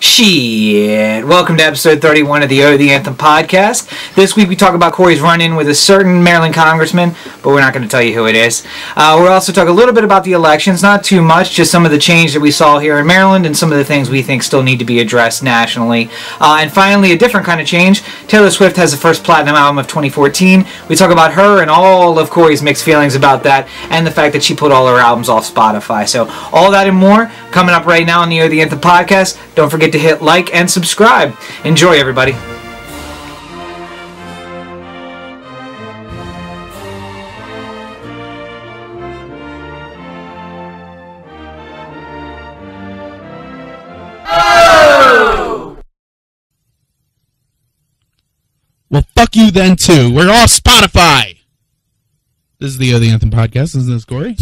Shit. Welcome to episode 31 of the O the Anthem podcast. This week we talk about Cory's run in with a certain Maryland congressman, but we're not going to tell you who it is. Uh, we'll also talk a little bit about the elections, not too much, just some of the change that we saw here in Maryland and some of the things we think still need to be addressed nationally. Uh, and finally, a different kind of change. Taylor Swift has the first platinum album of 2014. We talk about her and all of Cory's mixed feelings about that and the fact that she put all her albums off Spotify. So, all that and more coming up right now on the O the Anthem podcast. Don't forget to hit like and subscribe. Enjoy, everybody. Oh! Well, fuck you then too. We're off Spotify. This is the O the Anthem podcast. Isn't this Cory?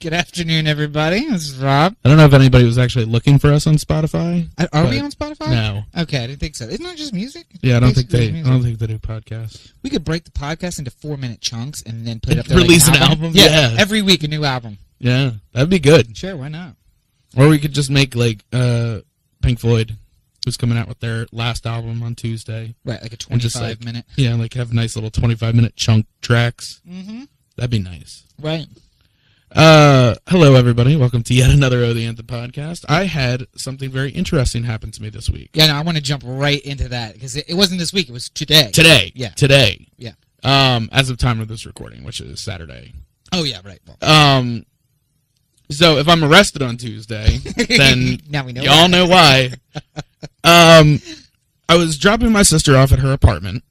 Good afternoon, everybody. This is Rob. I don't know if anybody was actually looking for us on Spotify. Uh, Are we on Spotify? No. Okay, I didn't think so. Isn't it just music? Yeah, I don't think Basically they. I music. don't think they do podcasts. We could break the podcast into four minute chunks and then put it up there. like release an album? Yeah, every week a new album. Yeah, that'd be good. Sure, why not? Or we could just make like uh, Pink Floyd, who's coming out with their last album on Tuesday. Right, like a And just, 25 like- minute. Yeah, like have nice little twenty-five minute chunk tracks. Mm-hmm. That'd be nice. Right. Uh, hello everybody. Welcome to yet another O the Anthem podcast. I had something very interesting happen to me this week. Yeah, no, I want to jump right into that because it, it wasn't this week. It was today. Today. Yeah. Today. Yeah. Um, as of time of this recording, which is Saturday. Oh, yeah, right. Well, Um, so if I'm arrested on Tuesday, then now we know. y'all know why. Um, I was dropping my sister off at her apartment,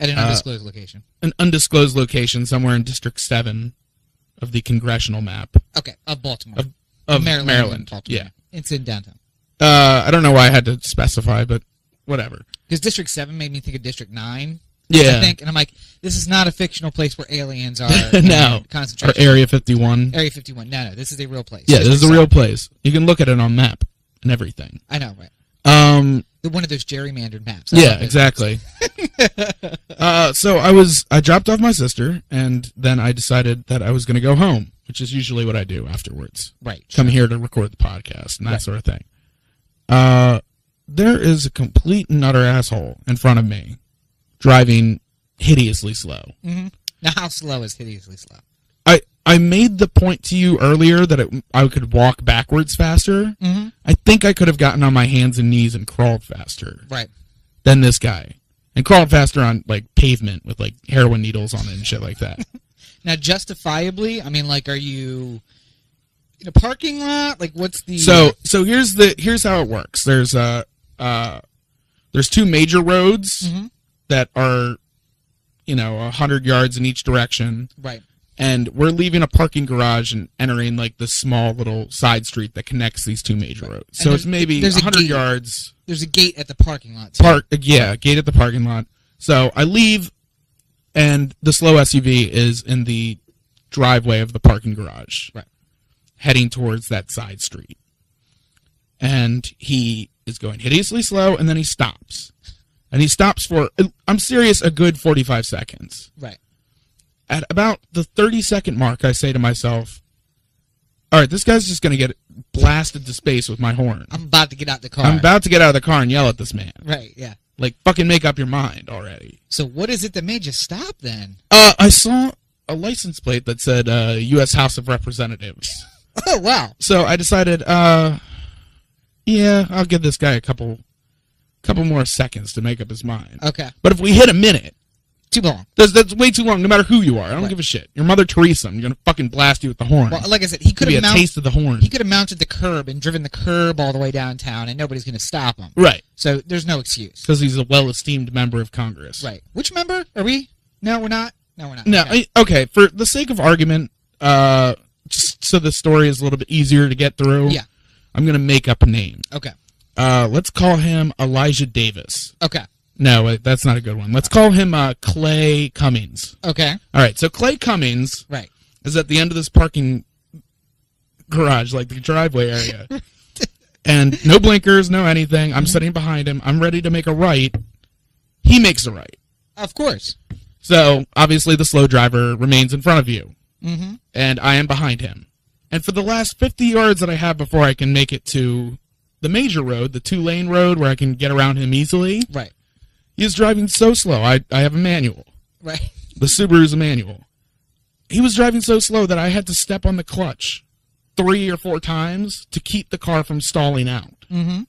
At an uh, undisclosed location. an undisclosed location somewhere in District Seven of the congressional map Okay, of Baltimore. of, of Maryland. Maryland. Baltimore. Yeah. It's in downtown. Uh, I don't know why I had to specify, but whatever. Because District 7 made me think of District 9. Yeah. I think. And I'm like, this is not a fictional place where aliens are. No. in Or Area 51. Area 51. No, no, this is a real place. Yeah, this is a District real place. You can look at it on map and everything. I know, right. Um, One of those gerrymandered maps. I yeah, exactly. uh, so I was I dropped off my sister, and then I decided that I was going to go home, which is usually what I do afterwards. Right. Come sure. here to record the podcast and that Right. sort of thing. Uh, there is a complete and utter asshole in front of me, driving hideously slow. Mhm. Now, how slow is hideously slow? I made the point to you earlier that it, I could walk backwards faster. Mm-hmm. I think I could have gotten on my hands and knees and crawled faster Right. than this guy. And crawled faster on like pavement with like heroin needles on it and shit like that. Now, justifiably, I mean, like, are you in a parking lot? Like, what's the. so so here's the here's how it works. There's uh uh there's two major roads Mhm. that are you know a hundred yards in each direction, Right. And we're leaving a parking garage and entering like the small little side street that connects these two major roads. So it's maybe there's a hundred gate. yards. There's a gate at the parking lot. Too. park yeah gate at the parking lot so i leave and the slow suv is in the driveway of the parking garage Right. heading towards that side street and he is going hideously slow and then he stops and he stops for i'm serious a good 45 seconds Right. At about the 30 second mark i say to myself all right this guy's just going to get blasted to space with my horn I'm about to get out the car. i'm about to get out of the car and yell at this man Right, yeah. like fucking make up your mind already. So, what is it that made you stop then? Uh, I saw a license plate that said uh, U.S. House of Representatives. Oh, wow. So I decided, uh, yeah, I'll give this guy a couple, couple more seconds to make up his mind. Okay. But if we hit a minute, Too long. that's, that's way too long. No matter who you are, I don't Right. give a shit. Your mother Teresa, I'm gonna fucking blast you with the horn. Well, like I said, he could have a mounted. taste of the horn. He could have mounted the curb and driven the curb all the way downtown, and nobody's going to stop him. Right, So there's no excuse. because he's a well-esteemed member of Congress. Right. Which member are we? No, we're not. No, we're not. No, Okay. I, okay. For the sake of argument, uh, just so the story is a little bit easier to get through. Yeah. I'm gonna make up a name. Okay. Uh, let's call him Elijah Davis. Okay. No, wait, that's not a good one. Let's call him uh, Clay Cummings. Okay. All right. So Clay Cummings Right. is at the end of this parking garage, like the driveway area, and no blinkers, no anything. I'm sitting behind him. I'm ready to make a right. He makes a right. Of course. So obviously the slow driver remains in front of you. Mm-hmm. and I am behind him. And for the last 50 yards that I have before I can make it to the major road, the two lane road where I can get around him easily. Right. He was driving so slow. I I have a manual. Right. The Subaru's a manual. He was driving so slow that I had to step on the clutch three or four times to keep the car from stalling out. Mm-hmm.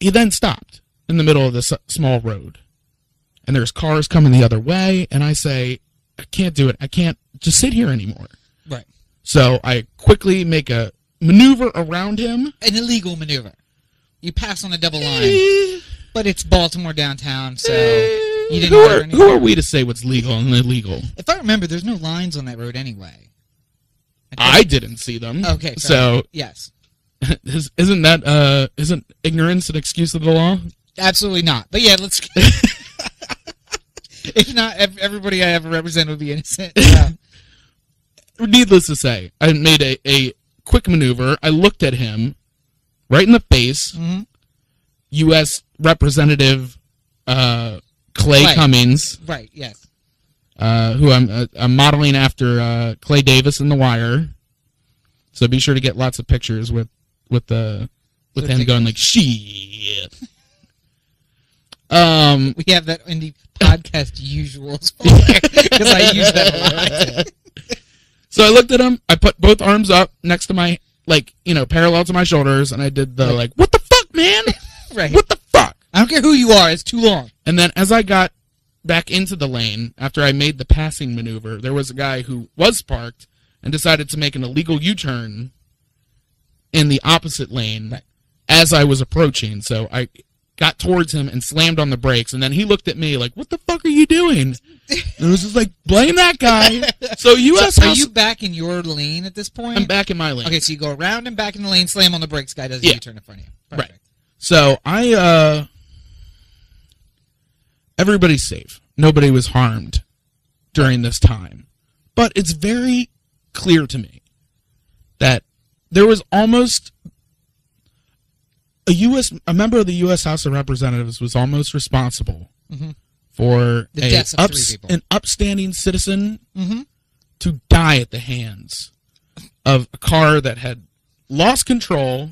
He then stopped in the middle of this small road. And there's cars coming the other way, and I say, I can't do it. I can't just sit here anymore. Right. So I quickly make a maneuver around him. An illegal maneuver. You pass on a double line, but it's Baltimore downtown, so you didn't who, are, who are we to say what's legal and illegal? If I remember, there's no lines on that road anyway. I didn't see them. Okay. So yes, is- isn't that uh isn't ignorance an excuse of the law? absolutely not. But yeah, let's. if not, everybody I ever represent would be innocent. Yeah. Needless to say, I made a, a quick maneuver. I looked at him right in the face. Mhm. U.S. Representative uh, Clay, Clay. Cummings, Right. Yes. uh, who I'm, uh, I'm modeling after uh, Clay Davis in The Wire. So be sure to get lots of pictures with with the with him going like shit. Um, We have that in the podcast usuals because I use that a lot. So I looked at him. I put both arms up next to my, like, you know, parallel to my shoulders, and I did the, like, what the fuck, man? Right. What the fuck? I don't care who you are. It's too long. And then as I got back into the lane, after I made the passing maneuver, there was a guy who was parked and decided to make an illegal U turn in the opposite lane Right. as I was approaching. So I got towards him and slammed on the brakes, and then he looked at me like, what the fuck are you doing? And it was just like, blame that guy. So you so are you back in your lane at this point? I'm back in my lane. Okay, so you go around and back in the lane, slam on the brakes, guy does a Yeah. U-turn in front of you. Right. So I uh everybody's safe. Nobody was harmed during this time. But it's very clear to me that there was almost a US a member of the US House of Representatives was almost responsible Mhm. for a deaths of three ups- an upstanding citizen Mm-hmm. to die at the hands of a car that had lost control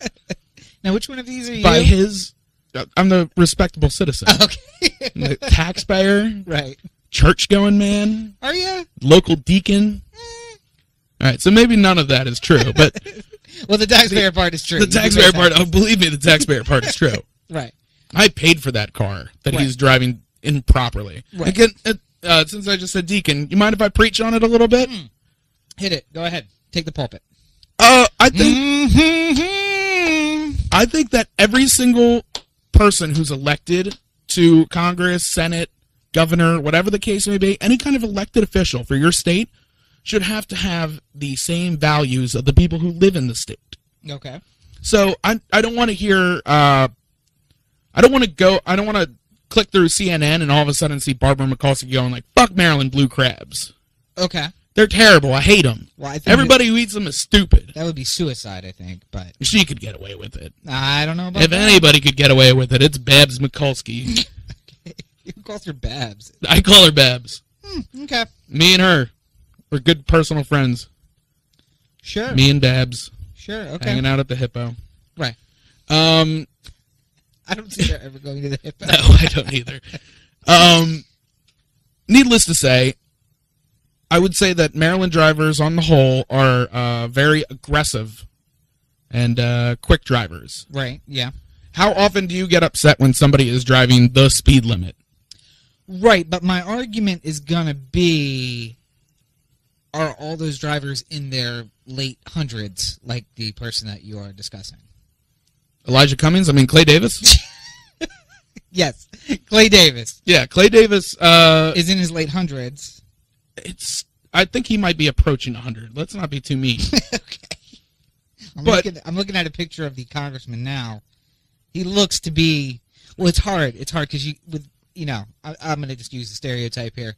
Now, which one of these are you? by his I'm the respectable citizen. okay. The taxpayer, right. church going man, Are you? local deacon. All right, so maybe none of that is true, but Well, the taxpayer part is true. the taxpayer part, oh, believe me, the taxpayer part is true. Right. I paid for that car that Right. he's driving improperly. Right. Again, uh, uh, since I just said deacon, you mind if I preach on it a little bit? Hit it. Go ahead. Take the pulpit. Uh, I think Mm-hmm. I think that every single person who's elected to Congress, Senate, governor, whatever the case may be, any kind of elected official for your state should have to have the same values of the people who live in the state. Okay. So I I don't want to hear uh I don't want to go I don't want to click through CNN and all of a sudden see Barbara Mikulski going like fuck Maryland blue crabs. Okay. They're terrible. I hate them. Well, I think Everybody who eats them is stupid. that would be suicide. I think, but She could get away with it. I don't know about If that. anybody could get away with it, it's Babs Mikulski. You can call her Babs. I call her Babs. Okay. Me and her, we're good personal friends. Sure. Me and Babs Sure. Okay. hanging out at the Hippo. Right. Um, I don't see her ever going to the hip. no, I don't either. Um, needless to say, I would say that Maryland drivers, on the whole, are uh, very aggressive and uh, quick drivers. Right. Yeah. How often do you get upset when somebody is driving the speed limit? Right, but my argument is gonna be are all those drivers in their late hundreds like the person that you are discussing? Elijah Cummings, I mean Clay Davis. Yes. Clay Davis yeah, Clay Davis. Uh, is in his late hundreds. It's. I think he might be approaching 100. Let's not be too mean. okay. I'm But- looking I'm looking at a picture of the congressman now. He looks to be well it's hard. It's hard cuz you with you know, I, I'm going to just use the stereotype here.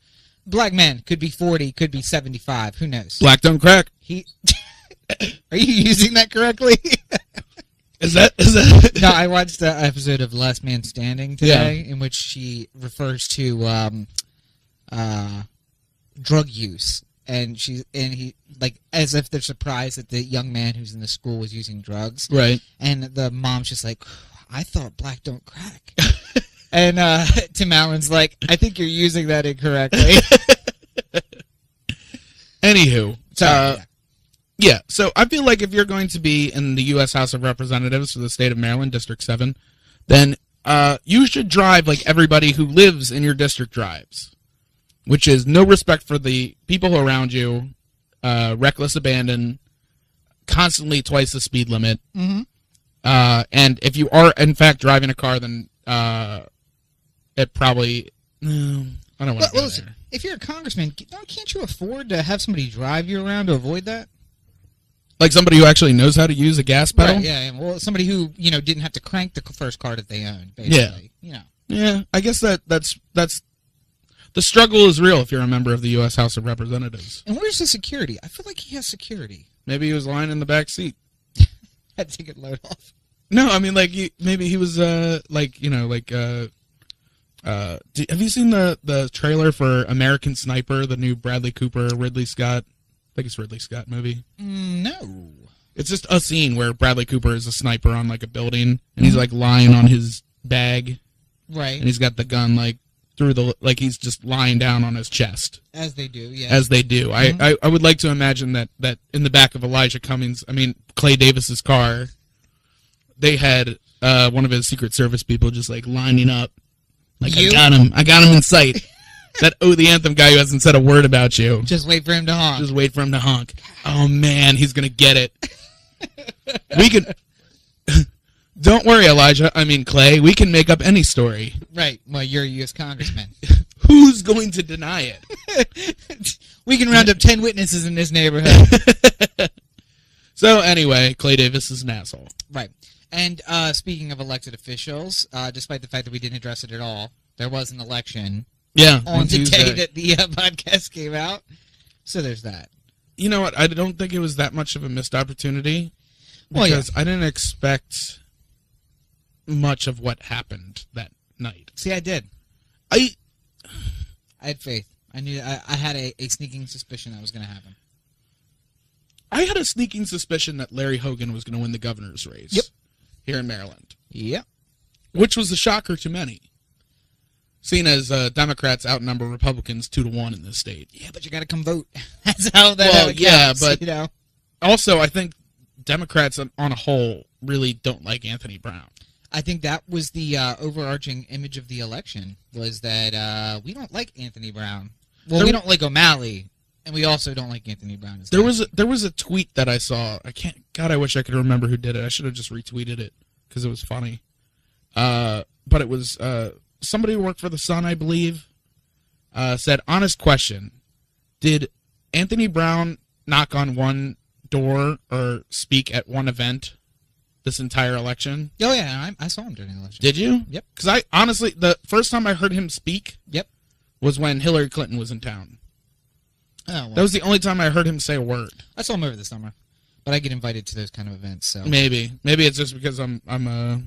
Black man could be 40, could be 75, who knows. Black don't crack. He Are you using that correctly? Is that is that? no, I watched the episode of Last Man Standing today, in which she refers to um, uh, drug use and she and he like as if they're surprised that the young man who's in the school was using drugs, Right. and the mom's just like, "I thought black don't crack," and uh, Tim Allen's like, "I think you're using that incorrectly." Anywho, Sorry. uh, yeah. So I feel like if you're going to be in the U.S. House of Representatives for the state of Maryland, District Seven, then uh, you should drive like everybody who lives in your district drives, which is no respect for the people around you, uh, reckless abandon, constantly twice the speed limit. Mhm. Uh, and if you are in fact driving a car, then uh, it probably. No, I don't want to well, listen, there. if you're a congressman, don't, can't you afford to have somebody drive you around to avoid that? Like somebody who actually knows how to use a gas pedal. Right, yeah, yeah. Well, somebody who you know didn't have to crank the first car that they owned, basically. You know. Yeah, I guess that that's that's the struggle is real if you're a member of the U.S. House of Representatives. And where's the security? I feel like he has security. Maybe he was lying in the back seat. Had to take it load off. No, I mean like he, maybe he was uh like you know like uh uh do, have you seen the the trailer for American Sniper, the new Bradley Cooper Ridley Scott? I think it's Ridley Scott movie. Mm, no. It's just a scene where Bradley Cooper is a sniper on like a building and he's like lying on his bag Right. and he's got the gun like through the like he's just lying down on his chest. As they do, yeah. as they do. I, I, I would like to imagine that that in the back of Elijah Cummings, I mean Clay Davis's car, they had uh, one of his Secret Service people just like lining up, like You? I got him, I got him in sight. that oh the anthem guy who hasn't said a word about you. Just wait for him to honk. Just wait for him to honk. Oh man, he's gonna get it. we can. Don't worry, Elijah. I mean Clay. We can make up any story. right. Well, you're a U.S. congressman. Who's going to deny it? we can round up ten witnesses in this neighborhood. So anyway, Clay Davis is an asshole. right. And uh, speaking of elected officials, uh, despite the fact that we didn't address it at all, there was an election Yeah, on the Tuesday. day that the uh, podcast came out. So there's that. you know what? I don't think it was that much of a missed opportunity Well, yeah. because I didn't expect much of what happened that night. See, I did. I I had faith. I knew. I, I had a, a sneaking suspicion that was going to happen. I had a sneaking suspicion that Larry Hogan was going to win the governor's race Yep. here in Maryland, Yep. which was a shocker to many. Seen as uh, Democrats outnumber Republicans two to one in this state. Yeah, but you got to come vote. That's how that. Well, how yeah, but- you know. Also, I think Democrats on a whole really don't like Anthony Brown. I think that was the uh, overarching image of the election was that uh, we don't like Anthony Brown. Well, There- we don't like O'Malley, and we also don't like Anthony Brown. as There much. was a, there was a tweet that I saw. I can't. God, I wish I could remember who did it. I should have just retweeted it because it was funny. Uh, but it was uh, somebody who worked for the Sun, I believe. Uh, said, "Honest question: Did Anthony Brown knock on one door or speak at one event this entire election? Oh yeah, I, I saw him during the election. Did you? Yep. Because I honestly, the first time I heard him speak Yep. was when Hillary Clinton was in town. Oh, well, That was the only time I heard him say a word. I saw him over the summer, but I get invited to those kind of events. So Maybe, maybe it's just because I'm I'm uh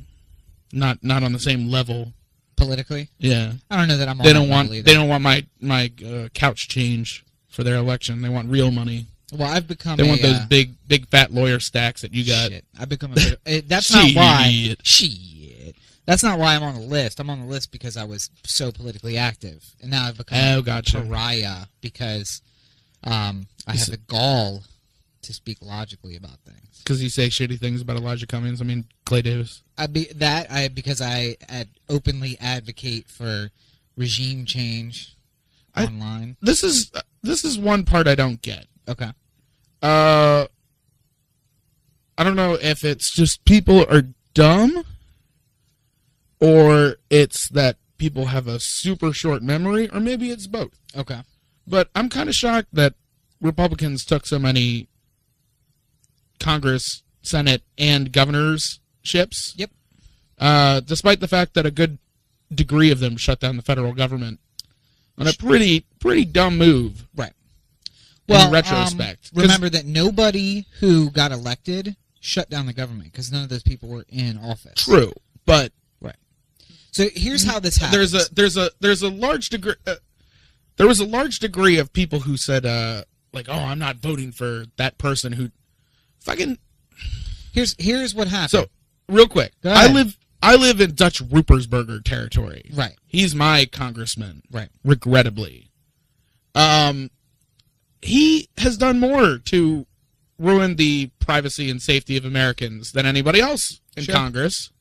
not not on the same level. politically, Yeah, I don't know that I'm. they on don't want they don't want my my uh, couch change for their election. They want real money. Well, I've become. They a, want those uh, big big fat lawyer stacks that you got. Shit. I've become a bit. eh, that's not why. Shit. That's not why I'm on the list. I'm on the list because I was so politically active, and now I've become Oh, a gotcha. pariah because um, I have the gall to speak logically about things. Because you say shitty things about Elijah Cummings. I mean Clay Davis. I be that I because I ad, openly advocate for regime change I- online. This is this is one part I don't get. Okay. Uh, I don't know if it's just people are dumb, or it's that people have a super short memory, or maybe it's both. Okay. But I'm kind of shocked that Republicans took so many Congress, Senate, and governorships. Yep. Uh, despite the fact that a good degree of them shut down the federal government on a pretty pretty dumb move. Right. In Well, retrospect, um, remember that nobody who got elected shut down the government because none of those people were in office. True, but right. So here's how this happens. there's a there's a there's a large degree uh, there was a large degree of people who said uh like, oh, I'm not voting for that person who fucking. Here's here's what happened. So, real quick, I live I live in Dutch Ruppersberger territory. right, He's my congressman, right. regrettably. Um, he has done more to ruin the privacy and safety of Americans than anybody else in Sure. Congress.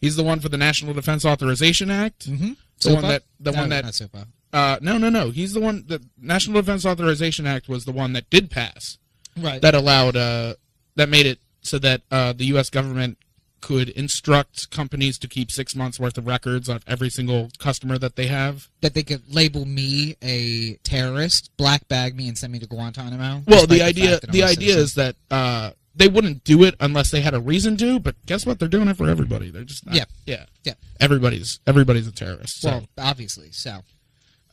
He's the one for the National Defense Authorization Act. Mm-hmm. The one that the one that SOPA. uh no no no he's the one the National Defense Authorization Act was the one that did pass Right. that allowed uh that made it so that uh the US government could instruct companies to keep 6 months worth of records of every single customer that they have. that they could label me a terrorist, black bag me, and send me to Guantanamo. Well, the idea fact the idea is that uh they wouldn't do it unless they had a reason to, but guess what? They're doing it for everybody. They're just not, Yeah. yeah. Yeah. Everybody's everybody's a terrorist. So well, obviously. So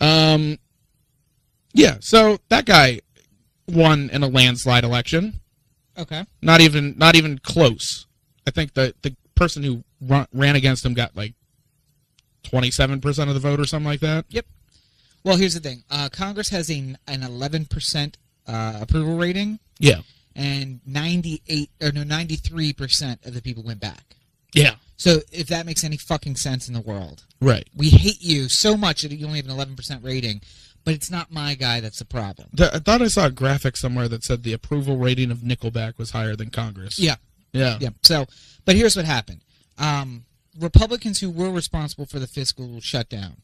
Um, yeah. So that guy won in a landslide election. okay, Not even, not even close. I think the the person who run, ran against him got like twenty seven percent of the vote or something like that. Yep. Well, here's the thing. Uh, Congress has a, an 11 percent uh, approval rating, Yeah. and 98 or no 93 percent of the people went back. Yeah. So if that makes any fucking sense in the world, Right. we hate you so much that you only have an 11 percent rating, but it's not my guy that's the problem. Th- I thought I saw a graphic somewhere that said the approval rating of Nickelback was higher than Congress. Yeah. Yeah. Yeah. So, but here's what happened. Um, Republicans who were responsible for the fiscal shutdown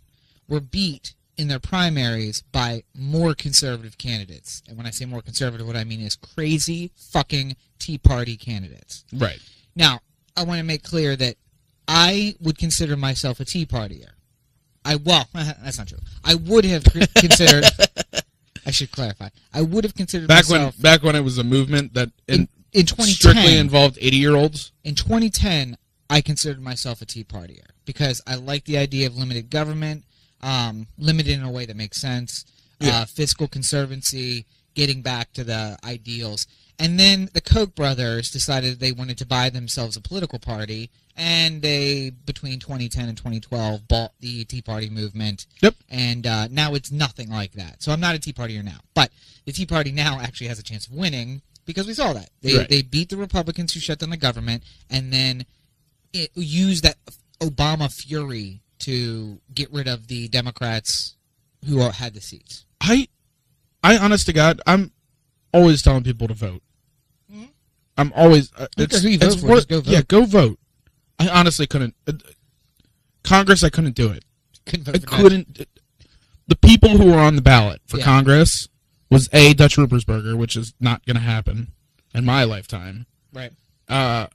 were beat in their primaries by more conservative candidates. And when I say more conservative, what I mean is crazy fucking Tea Party candidates. Right. Now, I want to make clear that I would consider myself a Tea Partier. I well, that's not true. I would have considered. I should clarify. I would have considered Back when back when it was a movement that in, in, in 2010 strictly involved eighty year olds. in 2010, I considered myself a Tea Partier because I like the idea of limited government, um, limited in a way that makes sense, Yeah. uh, fiscal conservancy, getting back to the ideals. And then the Koch brothers decided they wanted to buy themselves a political party, and they, between 2010 and 2012, bought the Tea Party movement. Yep. And uh, now it's nothing like that. So I'm not a Tea Partier now. But the Tea Party now actually has a chance of winning because we saw that. They, Right. they beat the Republicans who shut down the government, and then it, use that Obama fury to get rid of the Democrats who had the seats. I, I honest to God, I'm always telling people to vote. Mhm. I'm always. Uh, it's, who you vote for, wor- just go vote. Yeah, go vote. I honestly couldn't. Uh, Congress, I couldn't do it. Couldn't vote I couldn't. The people who were on the ballot for Yeah. Congress was a Dutch Ruppersberger, which is not going to happen in my lifetime. Right. Uh,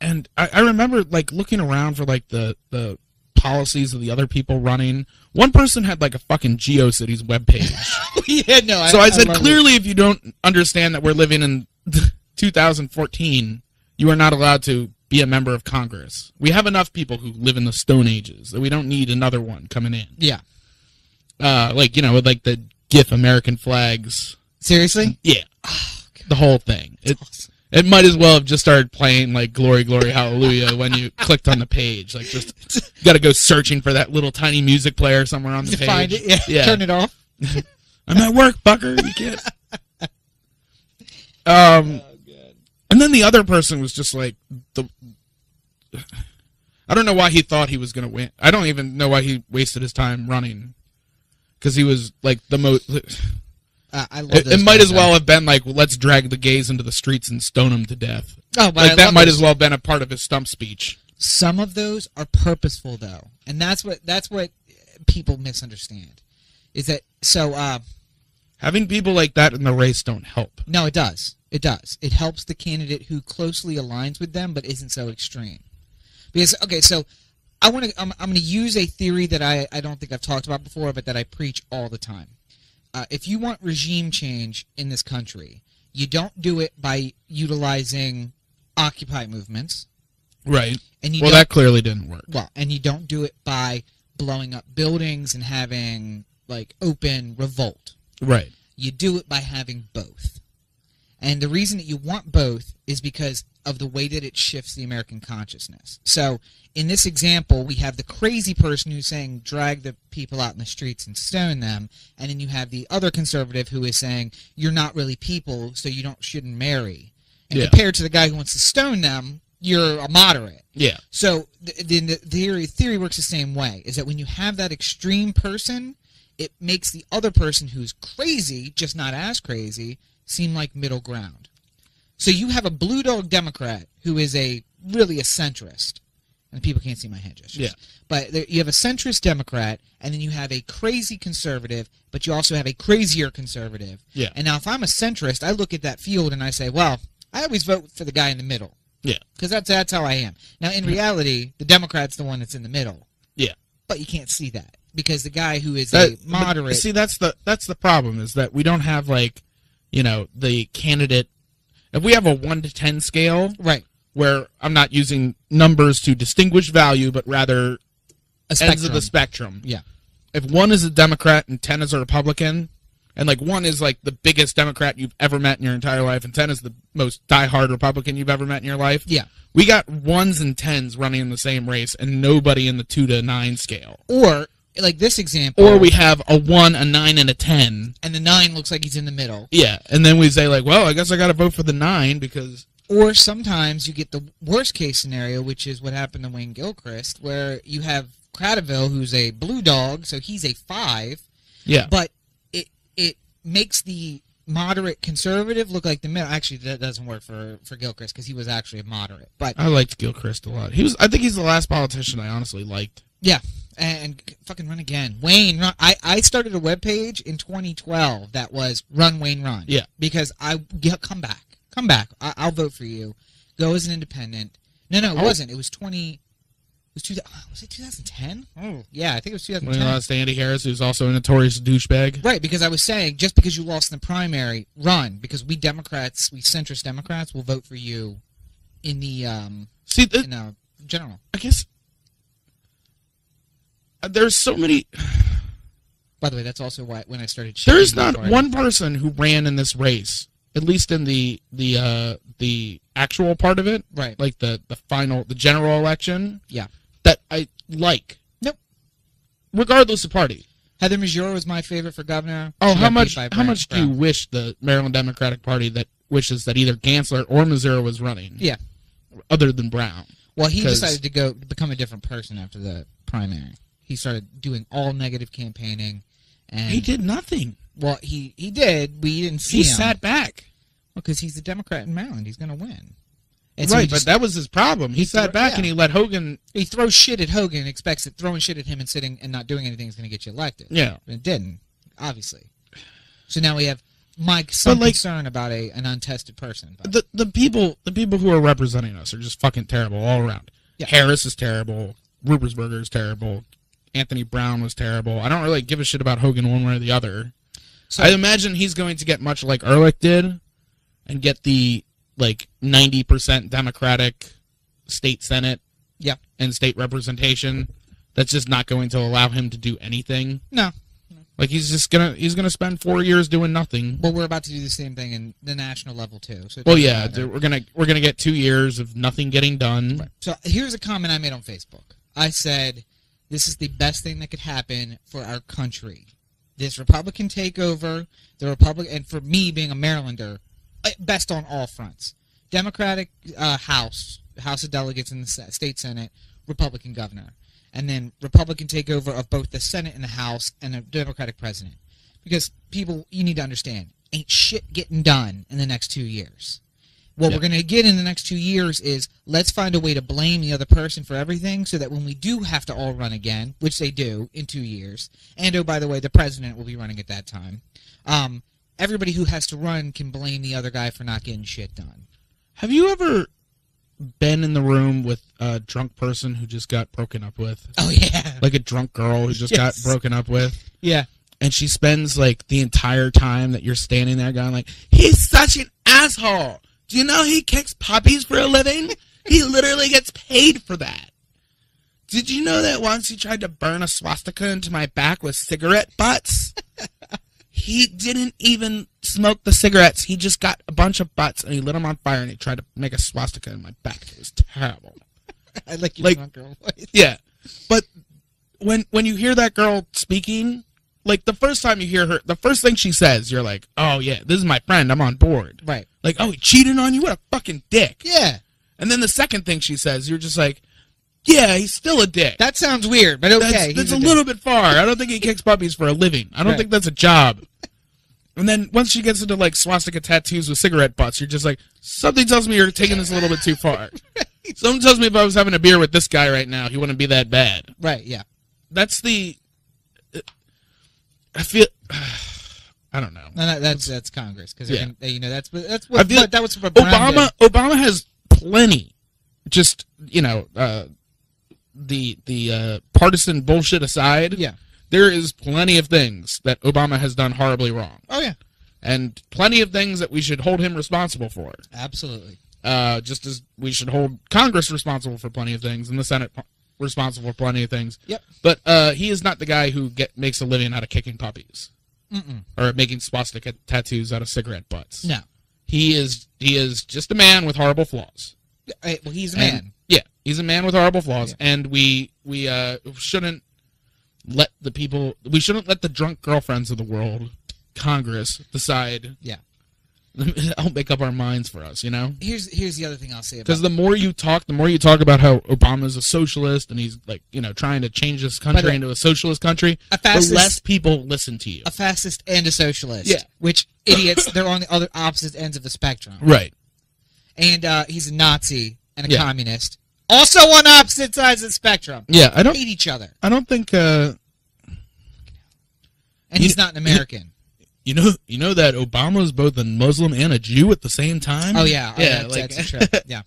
and I, I remember like looking around for like the the policies of the other people running. One person had like a fucking GeoCities webpage. yeah, no. so I, said love it. clearly, if you don't understand that we're living in 2014, you are not allowed to be a member of Congress. We have enough people who live in the Stone Ages that we don't need another one coming in. Yeah. Uh, like you know, with like the GIF American flags. Seriously? Yeah, the whole thing. It it might as well have just started playing like "Glory, Glory, Hallelujah" when you clicked on the page. Like just got to go searching for that little tiny music player somewhere on the To page. find it, yeah. Yeah. Turn it off. I'm at work, fucker. You can't. Um, and then the other person was just like the. I don't know why he thought he was gonna win. I don't even know why he wasted his time running, because he was like the most. Uh, I love It, it might as well have been like, let's drag the gays into the streets and stone them to death. Oh, but I Like that might those- as well have been a part of his stump speech. Some of those are purposeful, though, and that's what that's what people misunderstand. Is that so? Uh, Having people like that in the race don't help. No, it does. It does. It helps the candidate who closely aligns with them but isn't so extreme. Because okay, so I want to. I'm, I'm going to use a theory that I I don't think I've talked about before, but that I preach all the time. Uh, if you want regime change in this country, you don't do it by utilizing Occupy movements, Right. and you Well, that clearly didn't work. well, and you don't do it by blowing up buildings and having like open revolt. Right. You do it by having both. And the reason that you want both is because of the way that it shifts the American consciousness. So, in this example, we have the crazy person who's saying drag the people out in the streets and stone them, and then you have the other conservative who is saying you're not really people, so you don't shouldn't marry. And Yeah. compared to the guy who wants to stone them, you're a moderate. Yeah. So th- then the theory theory works the same way. Is that when you have that extreme person, it makes the other person who's crazy, just not as crazy, seem like middle ground. So you have a blue dog Democrat who is a really a centrist, and people can't see my hand gestures. Yeah. But there, you have a centrist Democrat, and then you have a crazy conservative, but you also have a crazier conservative. Yeah. And now, if I'm a centrist, I look at that field and I say, well, I always vote for the guy in the middle Yeah. because that's that's how I am. Now, in reality, the Democrat's the one that's in the middle. Yeah. But you can't see that because the guy who is That- a moderate, but See, that's the that's the problem is that we don't have like, you know, the candidate. If we have a one to ten scale, right? where I'm not using numbers to distinguish value, but rather ends of the spectrum. spectrum. Yeah. If one is a Democrat and ten is a Republican, and like one is like the biggest Democrat you've ever met in your entire life, and ten is the most diehard Republican you've ever met in your life. Yeah. We got ones and tens running in the same race, and nobody in the two to nine scale. Or like this example, Or we have a one, a nine, and a ten. and the nine looks like he's in the middle. Yeah, and then we say like, well, I guess I got to vote for the nine because Or sometimes you get the worst case scenario, which is what happened to Wayne Gilchrist, where you have Kratovil, who's a blue dog, so he's a five, yeah, but it it makes the moderate conservative look like the middle. Actually, that doesn't work for for Gilchrist because he was actually a moderate. But I liked Gilchrist a lot. He was, I think he's the last politician I honestly liked. yeah, and fucking run again, Wayne. Run. I I started a webpage in 2012 that was Run Wayne Run. Yeah. because I yeah, come back, come back. I, I'll vote for you. Go as an independent. No, no, it Oh. wasn't. It was 20. It was two, was it 2010? Oh, yeah, I think it was When 2010. he lost Andy Harris, who's also a notorious douchebag. Right, because I was saying just because you lost in the primary, run because we Democrats, we centrist Democrats, will vote for you in the um See, th- in the general. I guess uh, there's so many. By the way, that's also why when I started. There's not before one person who ran in this race, at least in the the uh, the actual part of it, right. like the the final the general election. Yeah. that I like. Nope. Regardless of party. Heather Mizeur was my favorite for governor. Oh, She how much? How Brown- much do you wish the Maryland Democratic Party that wishes that either Gansler or Mizeur was running? Yeah. Other than Brown. Well, he decided to go become a different person after the primary. He started doing all negative campaigning, and He did nothing. Well, he he did. We didn't see He him sat back. because he's a Democrat in Maryland. He's going to win. And so right, he but that was his problem. He, He sat threw- back yeah. and he let Hogan. he throws shit at Hogan expects that throwing shit at him and sitting and not doing anything is going to get you elected. Yeah. But it didn't, obviously. So now we have Mike some like- concern about a an untested person. But The the people the people who are representing us are just fucking terrible all around. Yeah. Harris is terrible. Ruppersberger is terrible. Anthony Brown was terrible. I don't really give a shit about Hogan one way or the other. So- I imagine he's going to get much like Ehrlich did, and get the like ninety percent Democratic state senate yeah, and state representation. That's just not going to allow him to do anything. no. Like he's just gonna he's gonna spend four years doing nothing. Well, we're about to do the same thing in the national level too. So Well, yeah, matter. we're gonna we're gonna get two years of nothing getting done. So here's a comment I made on Facebook. I said, "This is the best thing that could happen for our country. This Republican takeover, the Republic, and for me being a Marylander, uh, best on all fronts. Democratic uh, House, House of Delegates in the state Senate, Republican governor, and then Republican takeover of both the Senate and the House, and a Democratic president. Because people, you need to understand, ain't shit getting done in the next two years." What Yeah. we're going to get in the next two years is let's find a way to blame the other person for everything so that when we do have to all run again, which they do in two years, and oh, by the way, the president will be running at that time, um, everybody who has to run can blame the other guy for not getting shit done. Have you ever been in the room with a drunk person who just got broken up with? Oh, yeah. Like a drunk girl who just Yes. got broken up with? Yeah. And she spends like the entire time that you're standing there going like, He's such an asshole. Do you know he kicks puppies for a living? He literally gets paid for that. Did you know that once he tried to burn a swastika into my back with cigarette butts? he didn't even smoke the cigarettes. He just got a bunch of butts and he lit them on fire and he tried to make a swastika in my back. It was terrible. I like your Like- girl voice. Yeah, but when when you hear that girl speaking, like the first time you hear her, the first thing she says, you're like, "Oh yeah, this is my friend. I'm on board." Right. Like, "Oh, he cheated on you? What a fucking dick!" Yeah. And then the second thing she says, you're just like, "Yeah, he's still a dick." That sounds weird, but okay. that's, that's a dick. little bit far. I don't think he kicks puppies for a living. I don't Right. think that's a job. And then once she gets into like swastika tattoos with cigarette butts, you're just like, something tells me you're taking this a little bit too far. Something tells me if I was having a beer with this guy right now, he wouldn't be that bad. Right. Yeah. That's the. I feel. I don't know. No, that's that's Congress because Yeah. you know that's that's what that was what Obama. did. Obama has plenty. Just you know, uh, the the uh, partisan bullshit aside. Yeah. there is plenty of things that Obama has done horribly wrong, Oh yeah. and plenty of things that we should hold him responsible for. Absolutely. Uh, just as we should hold Congress responsible for plenty of things, and the Senate responsible for plenty of things. Yep. But uh, he is not the guy who get makes a living out of kicking puppies Mm-mm. or making swastika tattoos out of cigarette butts. No. He is he is just a man with horrible flaws. Eh, Well, he's a And- man. yeah, he's a man with horrible flaws, Yeah. and we we uh, shouldn't let the people. We shouldn't let the drunk girlfriends of the world, Congress, decide. Yeah. Help make up our minds for us, you know. Here's here's the other thing I'll say about Because the more you talk, the more you talk about how Obama's a socialist and he's like, you know, trying to change this country into a socialist country, a the less people listen to you. a fascist and a socialist. Yeah. Which idiots? they're on the other opposite ends of the spectrum. Right. And uh, he's a Nazi and a Yeah. communist, also on opposite sides of the spectrum. Yeah, I don't. Hate each other, I don't think. Uh, and You- he's not an American. You know, you know that Obama's both a Muslim and a Jew at the same time. Oh yeah, yeah. that's, like, that's trip. Yeah.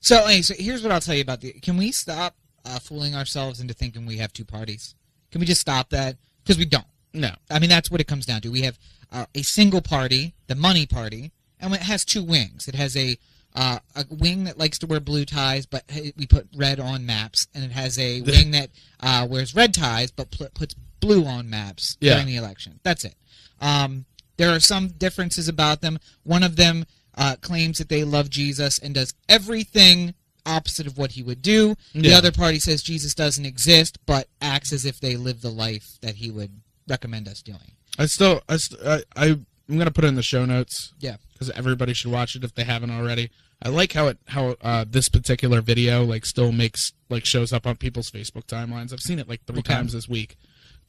So, anyway, so here's what I'll tell you about the. Can we stop uh, fooling ourselves into thinking we have two parties? Can we just stop that? Because we don't. no. I mean, that's what it comes down to. We have uh, a single party, the money party, and it has two wings. It has a uh, a wing that likes to wear blue ties, but we put red on maps, and it has a wing that uh, wears red ties, but pl- puts blue on maps Yeah. during the election. That's it. Um, there are some differences about them. One of them uh, claims that they love Jesus and does everything opposite of what he would do. The other party says Jesus doesn't exist, but acts as if they live the life that he would recommend us doing. I still, I, st- I, I I'm gonna put it in the show notes. Yeah. because everybody should watch it if they haven't already. I like how it how uh, this particular video like still makes like shows up on people's Facebook timelines. I've seen it like three Okay. times this week.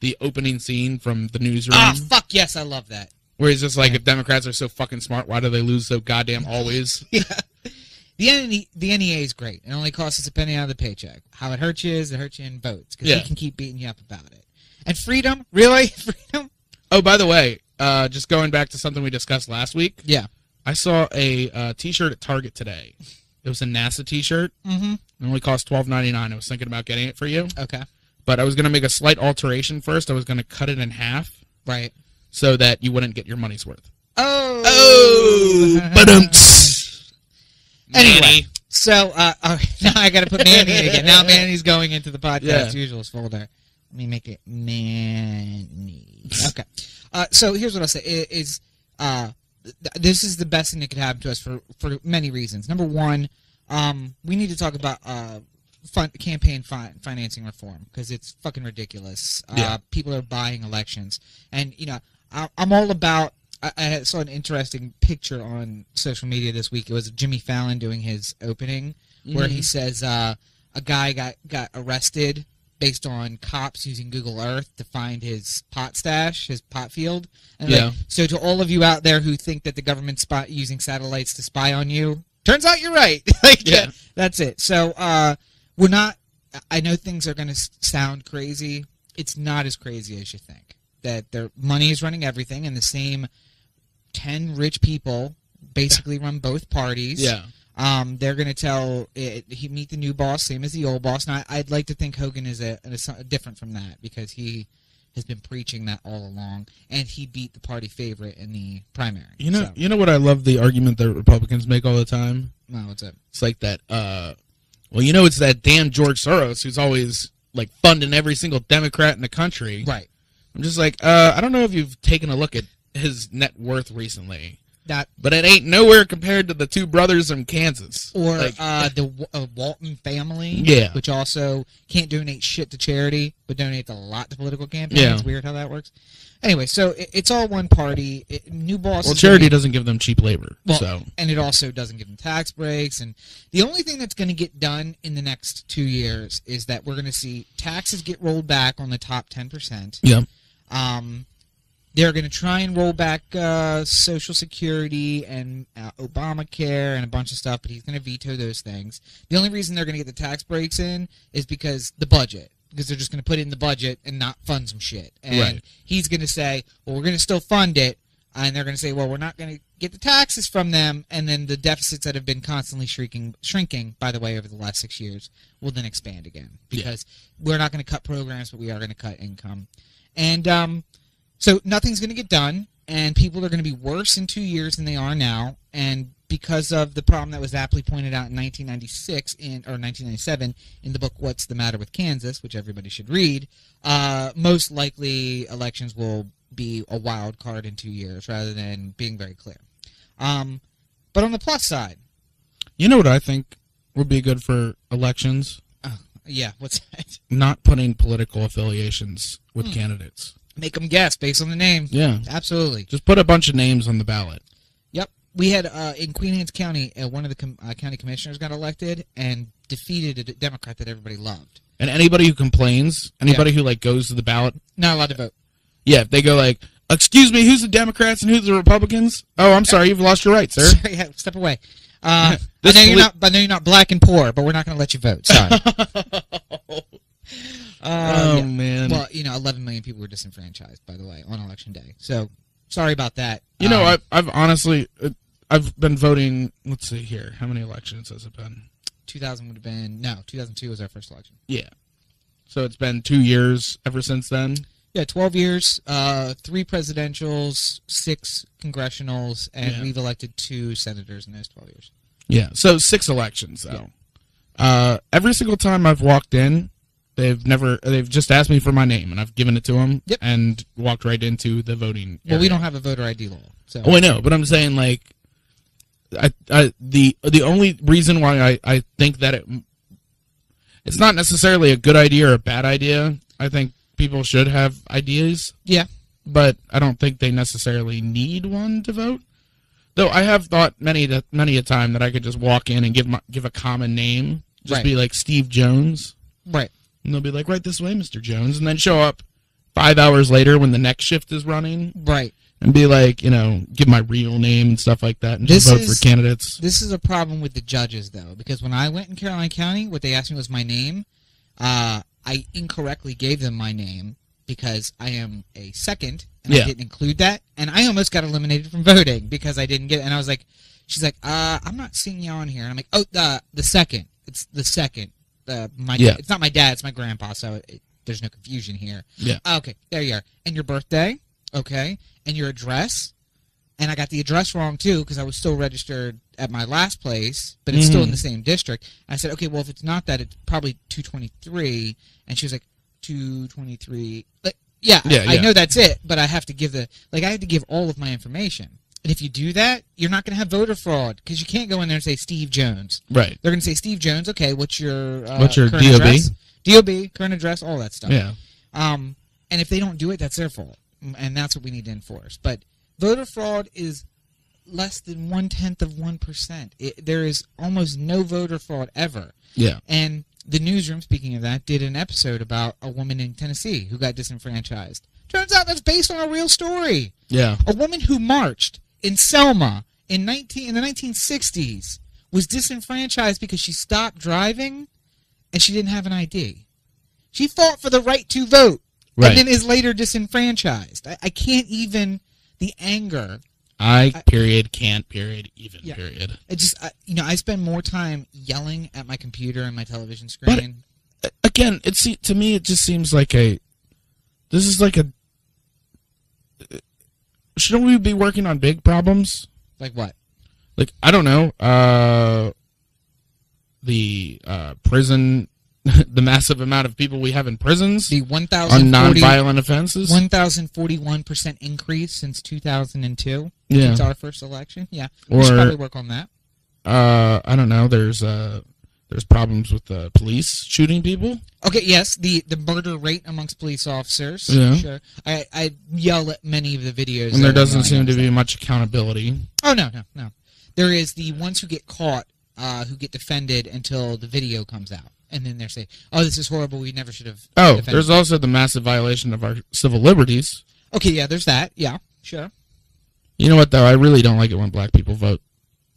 The opening scene from the newsroom, Ah, fuck yes, I love that. where he's just like, if Democrats are so fucking smart, why do they lose so goddamn always? Yeah. The NE, the NEA is great. It only costs us a penny out of the paycheck. How it hurts you is it hurts you in votes because Yeah. he can keep beating you up about it. And freedom, really, freedom. oh, by the way, uh, just going back to something we discussed last week, Yeah. I saw a uh, T-shirt at Target today. It was a NASA T-shirt. Mm-hmm. It only cost twelve ninety nine. I was thinking about getting it for you. Okay. But I was going to make a slight alteration first. I was going to cut it in half Right. so that you wouldn't get your money's worth. Oh. Oh. but um. Anyway. So uh, all right, now I got to put Manny in again. Now Manny's going into the podcast Yeah. usuals folder. Let me make it Manny. Okay. Uh, so here's what I'll say: I- is uh, this is the best thing that could happen to us for for many reasons. Number one, um, we need to talk about uh, fun, campaign fi- financing reform because it's fucking ridiculous. Uh, Yeah. People are buying elections, and you know I, I'm all about. I, I saw an interesting picture on social media this week. It was Jimmy Fallon doing his opening, where he says uh, a guy got got arrested based on cops using Google Earth to find his pot stash, his pot field. And like, Yeah. so to all of you out there who think that the government's spy, using satellites to spy on you, turns out you're right. like, Yeah. that's it. So uh, we're not. I know things are going to sound crazy. It's not as crazy as you think. That their money is running everything, and the same ten rich people basically run both parties. Yeah. Um, they're going to tell it, he meet the new boss, same as the old boss. Now, I'd like to think Hogan is a, a, different from that because he has been preaching that all along, and he beat the party favorite in the primary. You know, so, you know what I love the argument that Republicans make all the time. well, what's up? It's like that. Uh, well, you know, it's that damn George Soros who's always like funding every single Democrat in the country. Right. I'm just like, uh, I don't know if you've taken a look at his net worth recently, That but it ain't nowhere compared to the two brothers from Kansas. or Like, uh, the uh, Walton family, Yeah. which also can't donate shit to charity, but donates a lot to political campaigns. Yeah. It's weird how that works. Anyway, so it, it's all one party. It, new boss. well, charity doesn't give them cheap labor, Well, so and it also doesn't give them tax breaks. And the only thing that's going to get done in the next two years is that we're going to see taxes get rolled back on the top ten percent. yeah, Um, they're going to try and roll back uh, Social Security and uh, Obamacare and a bunch of stuff, but he's going to veto those things. The only reason they're going to get the tax breaks in is because the budget, because they're just going to put it in the budget and not fund some shit. And Right. he's going to say, well, we're going to still fund it. And they're going to say, well, we're not going to get the taxes from them. And then the deficits that have been constantly shrinking, shrinking, by the way, over the last six years, will then expand again. Yeah. Because we're not going to cut programs, but we are going to cut income. And um, so nothing's going to get done, and people are going to be worse in two years than they are now. And because of the problem that was aptly pointed out in 1996 in or 1997 in the book "What's the Matter with Kansas," which everybody should read, uh, most likely elections will be a wild card in two years rather than being very clear. Um, but on the plus side, you know what I think would be good for elections? yeah, what's that? Not putting political affiliations with Hmm. candidates. Make them guess based on the name. Yeah, Absolutely. just put a bunch of names on the ballot. Yep. We had uh, in Queen Anne's County, uh, one of the com- uh, county commissioners got elected and defeated a d- Democrat that everybody loved. And anybody who complains, anybody who like goes to the ballot, Not allowed to vote. yeah, if they go like, "Excuse me, who's the Democrats and who's the Republicans?" Oh, I'm sorry, you've lost your right, sir. Yeah, step away. Uh, I This know you're poli- not. I know you're not black and poor, but we're not going to let you vote. Sorry. uh, oh yeah. man. Well, you know, 11 million people were disenfranchised, by the way, on election day. So sorry about that. you know, Um, I've, I've honestly, uh, I've been voting. Let's see here, how many elections has it been? 2000 would have been no. 2002 was our first election. Yeah. So it's been two years ever since then. Yeah, 12 years, uh, three presidentials, six congressionals, and Yeah. we've elected two senators in those 12 years. Yeah. So six elections though. Uh, every single time I've walked in, they've never they've just asked me for my name and I've given it to them Yep. and walked right into the voting. Well, we don't have a voter ID law, so Oh, I know, but I'm saying like, I, I the the only reason why I I think that it it's not necessarily a good idea or a bad idea. I think people should have ideas. Yeah. but I don't think they necessarily need one to vote. Though I have thought many to, many a time that I could just walk in and give my, give a common name, just Right. be like Steve Jones, right. And they'll be like, right this way, Mister Jones, and then show up five hours later when the next shift is running Right. and be like, you know, give my real name and stuff like that, and just This vote is- for candidates. This is a problem with the judges, though, because when I went in Caroline County, what they asked me was my name. Uh, I incorrectly gave them my name because I am a second, and Yeah. I didn't include that, and I almost got eliminated from voting because I didn't get. And I was like, she's like, uh, I'm not seeing you on here, and I'm like, oh, the the second, it's the second. Uh, my Yeah. it's not my dad, it's my grandpa, so it, there's no confusion here. Yeah. Okay, there you are. And your birthday, okay, and your address, and I got the address wrong too because I was still registered at my last place, but it's still in Mhm. the same district. I said, okay, well if it's not that, it's probably 223. And she was like, 223. Like, yeah, I- Yeah, I, know that's it, but I have to give the like I have to give all of my information. And if you do that, you're not going to have voter fraud because you can't go in there and say Steve Jones. Right. They're going to say Steve Jones. Okay, what's your uh, What's your current DOB? address? DOB, current address, all that stuff. Yeah. Um, and if they don't do it, that's their fault, and that's what we need to enforce. But voter fraud is less than one tenth of one percent. There is almost no voter fraud ever. Yeah. And the newsroom, speaking of that, did an episode about a woman in Tennessee who got disenfranchised. Turns out that's based on a real story. Yeah. A woman who marched in Selma in 19 in the 1960s was disenfranchised because she stopped driving and she didn't have an ID. She fought for the right to vote Right. and then is later disenfranchised. I, I can't even the anger. I I- period can't period even Yeah. period. It just I, you know I spend more time yelling at my computer and my television screen. But- screen. Uh, again, it se- to me it just seems like a this is like a shouldn't we be working on big problems? like what? Like I don't know, uh the uh prison the massive amount of people we have in prisons The on 1,040 nonviolent offenses. 1,041% increase since 2002. Yeah. Since our first election. Yeah. we should probably work on that. uh, I don't know. There's uh, there's problems with the police shooting people. Okay, yes, the, the murder rate amongst police officers. Yeah. Sure. I, I yell at many of the videos. And there doesn't seem to be much accountability. Oh, no, no, no. There is the ones who get caught, uh, who get defended until the video comes out. And then they're saying, oh, this is horrible. We never should have. Oh, defended there's also the massive violation of our civil liberties. Okay, yeah, there's that. Yeah, sure. You know what though? I really don't like it when black people vote.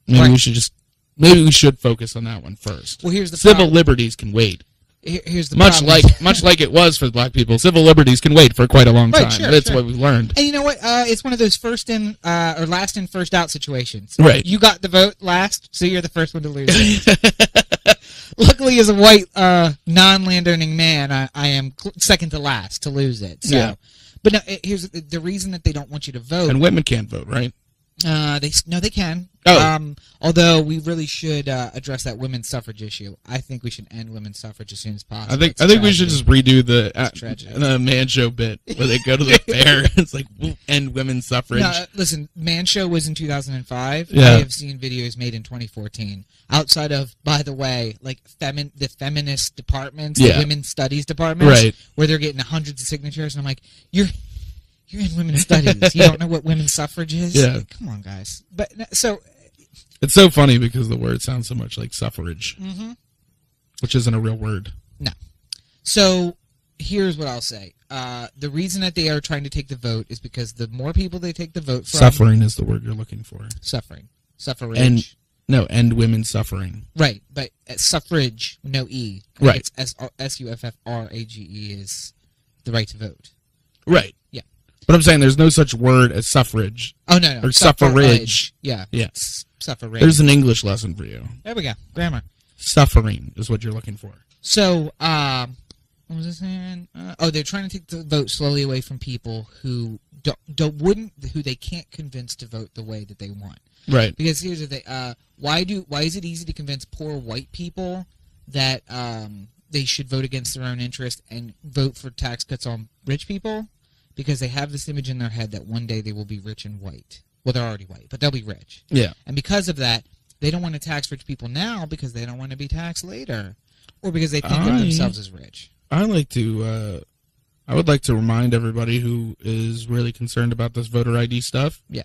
Maybe Right. we should just maybe we should focus on that one first. Well, here's the Civil problem. liberties can wait. Here- Here's the Much problem. like much like it was for black people, civil liberties can wait for quite a long Right, time. sure, That's sure. what we've learned. And you know what? Uh, it's one of those first in uh, or last in, first out situations. Right. You got the vote last, so you're the first one to lose. it. Luckily, as a white uh, non-landowning man, I, I am cl- second to last to lose it. So. Yeah. But no, it- here's the, the reason that they don't want you to vote. and women can't vote, right? Uh, they no, they can. Oh. Um, although we really should uh, address that women's suffrage issue. I think we should end women's suffrage as soon as possible. I think It's I think we should just redo the uh, the man show bit where they go to the fair. It's like we'll end women's suffrage. No, uh, listen, Man Show was in 2005. Yeah. I have seen videos made in 2014. Outside of, by the way, like femin- the feminist departments, Yeah. the women's studies departments, Right. where they're getting hundreds of signatures, and I'm like, you're you're in women's studies. You don't know what women's suffrage is? Yeah. Come on, guys. But so, It's so funny because the word sounds so much like suffrage, mhm. which isn't a real word. No. So here's what I'll say. Uh, the reason that they are trying to take the vote is because the more people they take the vote from, Suffering is the word you're looking for. suffering, suffrage. And- No, end women's suffering. Right, but uh, suffrage, no e. Right. It's S S U F F R A G E is the right to vote. Right. Yeah. But I'm saying there's no such word as suffrage. Oh no, no. Or suffrage. Yeah. Yeah. S- Suffrage. There's an English lesson for you. there we go. Grammar. Suffering is what you're looking for. So, um, what was I saying? Uh, oh, they're trying to take the vote slowly away from people who don't, don't wouldn't who they can't convince to vote the way that they want. Right. Because here's the thing: uh, why do why is it easy to convince poor white people that um, they should vote against their own interest and vote for tax cuts on rich people? Because they have this image in their head that one day they will be rich and white. Well, they're already white, but they'll be rich, Yeah. and because of that, they don't want to tax rich people now because they don't want to be taxed later, or because they think I- of themselves as rich. I like to. Uh, I would like to remind everybody who is really concerned about this voter ID stuff. Yeah.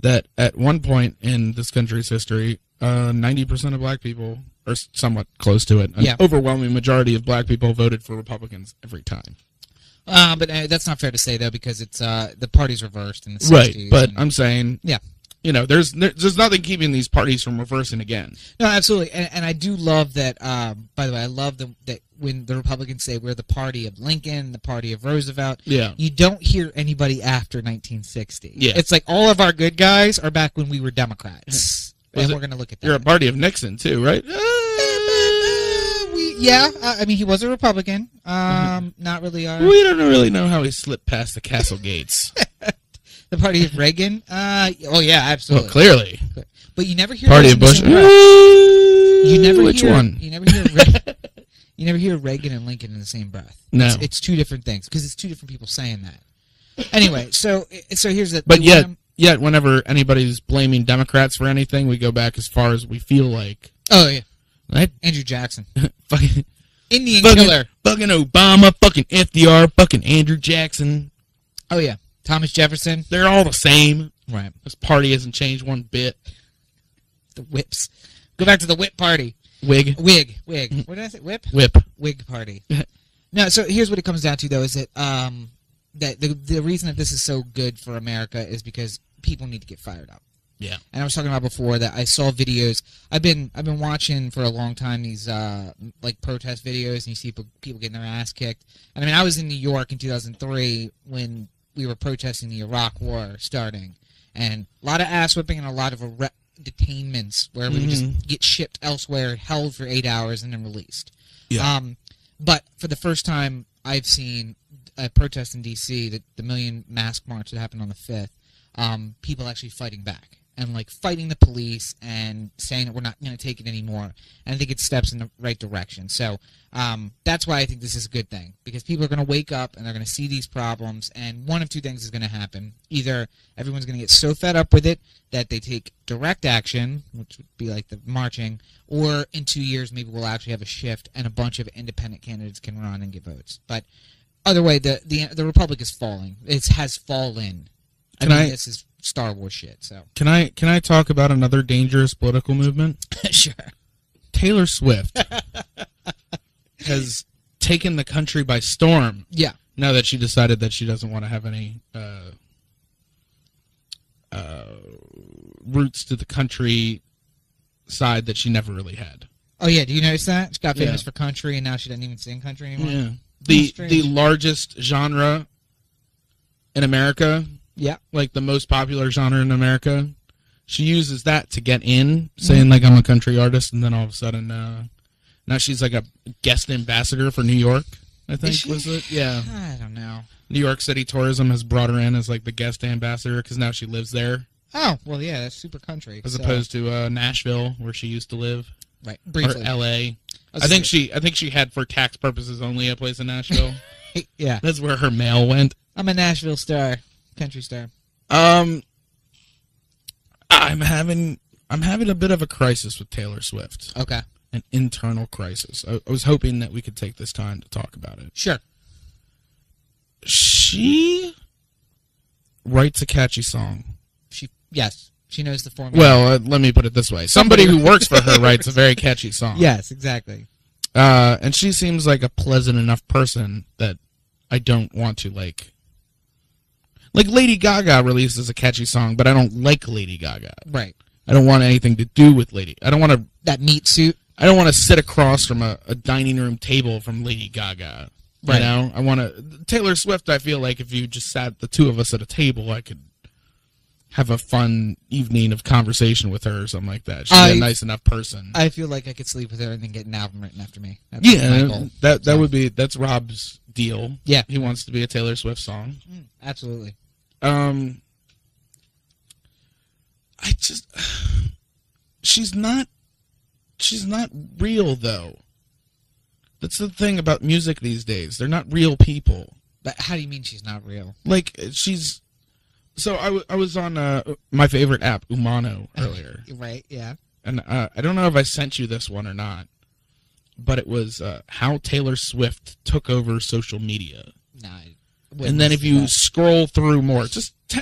That at one point in this country's history, uh, ninety percent of black people, or somewhat close to it, an Yeah. overwhelming majority of black people voted for Republicans every time. Uh, but uh, that's not fair to say though, because it's uh, the party's reversed in the 60s. Right. But and- I'm saying. Yeah. You know, there's there's nothing keeping these parties from reversing again. No, absolutely, and, and I do love that. Um, by the way, I love the, that when the Republicans say we're the party of Lincoln, the party of Roosevelt, Yeah. you don't hear anybody after 1960. Yeah. it's like all of our good guys are back when we were Democrats, and it- we're going to look at that. You're a party of Nixon too, right? Yeah, uh, I mean he was a Republican. Um, not really our We don't really know how he slipped past the castle gates. the party of Reagan. Uh, oh yeah, well, absolutely. clearly, but you never hear party of Bush. You never Which hear, one? You never hear. Re- you never hear Reagan and Lincoln in the same breath. No. it's, it's two different things because it's two different people saying that. Anyway, so so here's the. But yet, yet, whenever anybody's blaming Democrats for anything, we go back as far as we feel like. oh yeah, Right? Andrew Jackson, fucking, Indian fucking, killer. fucking Obama, fucking FDR, fucking Andrew Jackson. Oh yeah, Thomas Jefferson. They're all the same. Right, This party hasn't changed one bit. the whips. Go back to the whip party. Wig, Wig, wig. What did I say? Whip. whip. wig party. no, so here's what it comes down to though: is that um, that the the reason that this is so good for America is because people need to get fired up. Yeah. And I was talking about before that I saw videos. I've been I've been watching for a long time these uh like protest videos, and you see people, people getting their ass kicked. And I mean, I was in New York in 2003 when we were protesting the Iraq War starting, and a lot of ass whipping and a lot of arre- detainments where we would just get shipped elsewhere, held for eight hours, and then released. Yeah. Um, but for the first time, I've seen a protest in D.C. that the Million Mask March that happened on the fifth. Um, people actually fighting back and like fighting the police and saying that we're not going to take it anymore. And I think it steps in the right direction. So um, that's why I think this is a good thing because people are going to wake up and they're going to see these problems, and one of two things is going to happen: either everyone's going to get so fed up with it that they take direct action, which would be like the marching, or in two years maybe we'll actually have a shift and a bunch of independent candidates can run and get votes. But other way, the the the republic is falling. It has fallen. I mean, I- this is Star Wars shit. So Can I can I talk about another dangerous political movement? sure. Taylor Swift has taken the country by storm Yeah. now that she decided that she doesn't want to have any uh, uh, roots to the country side that she never really had. Oh yeah. Do you notice that she got famous Yeah. for country and now she doesn't even sing country anymore? Yeah. The the largest genre in America, Yeah. like the most popular genre in America, she uses that to get in, saying like I'm a country artist, and then all of a sudden, uh, now she's like a guest ambassador for New York. I think she? was it? Yeah, I don't know. New York City tourism has brought her in as like the guest ambassador because now she lives there, Oh well, yeah. That's super country. as so- opposed to uh, Nashville where she used to live, right or. L.A. was I think she I think she had for tax purposes only a place in Nashville. yeah. That's where her mail went. I'm a Nashville star, country star. Um, I'm having I'm having a bit of a crisis with Taylor Swift, Okay. an internal crisis. I, I was hoping that we could take this time to talk about it. Sure. She writes a catchy song. She yes. She knows the formula. Well, uh, let me put it this way: somebody who works for her writes a very catchy song. Yes, exactly. uh, and she seems like a pleasant enough person that I don't want to like. Like Lady Gaga releases a catchy song, but I don't like Lady Gaga. Right. I don't want anything to do with Lady. I don't want to. That meat suit. I don't want to sit across from a, a dining room table from Lady Gaga. Right. You know, I want to Taylor Swift. I feel like if you just sat the two of us at a table, I could have a fun evening of conversation with her or something like that. She's I- a nice enough person. I feel like I could sleep with her and then get an album written after me. That's yeah, that that So- would be that's Rob's deal. Yeah. he wants to be a Taylor Swift song. Mm, absolutely. Um, I just she's not she's not real though. That's the thing about music these days. They're not real people. But how do you mean she's not real? Like she's so I, w- I was on uh, my favorite app Umano earlier, Right. Yeah. and uh, I don't know if I sent you this one or not, but it was uh, how Taylor Swift took over social media. No. And then if you that. scroll through more, just te-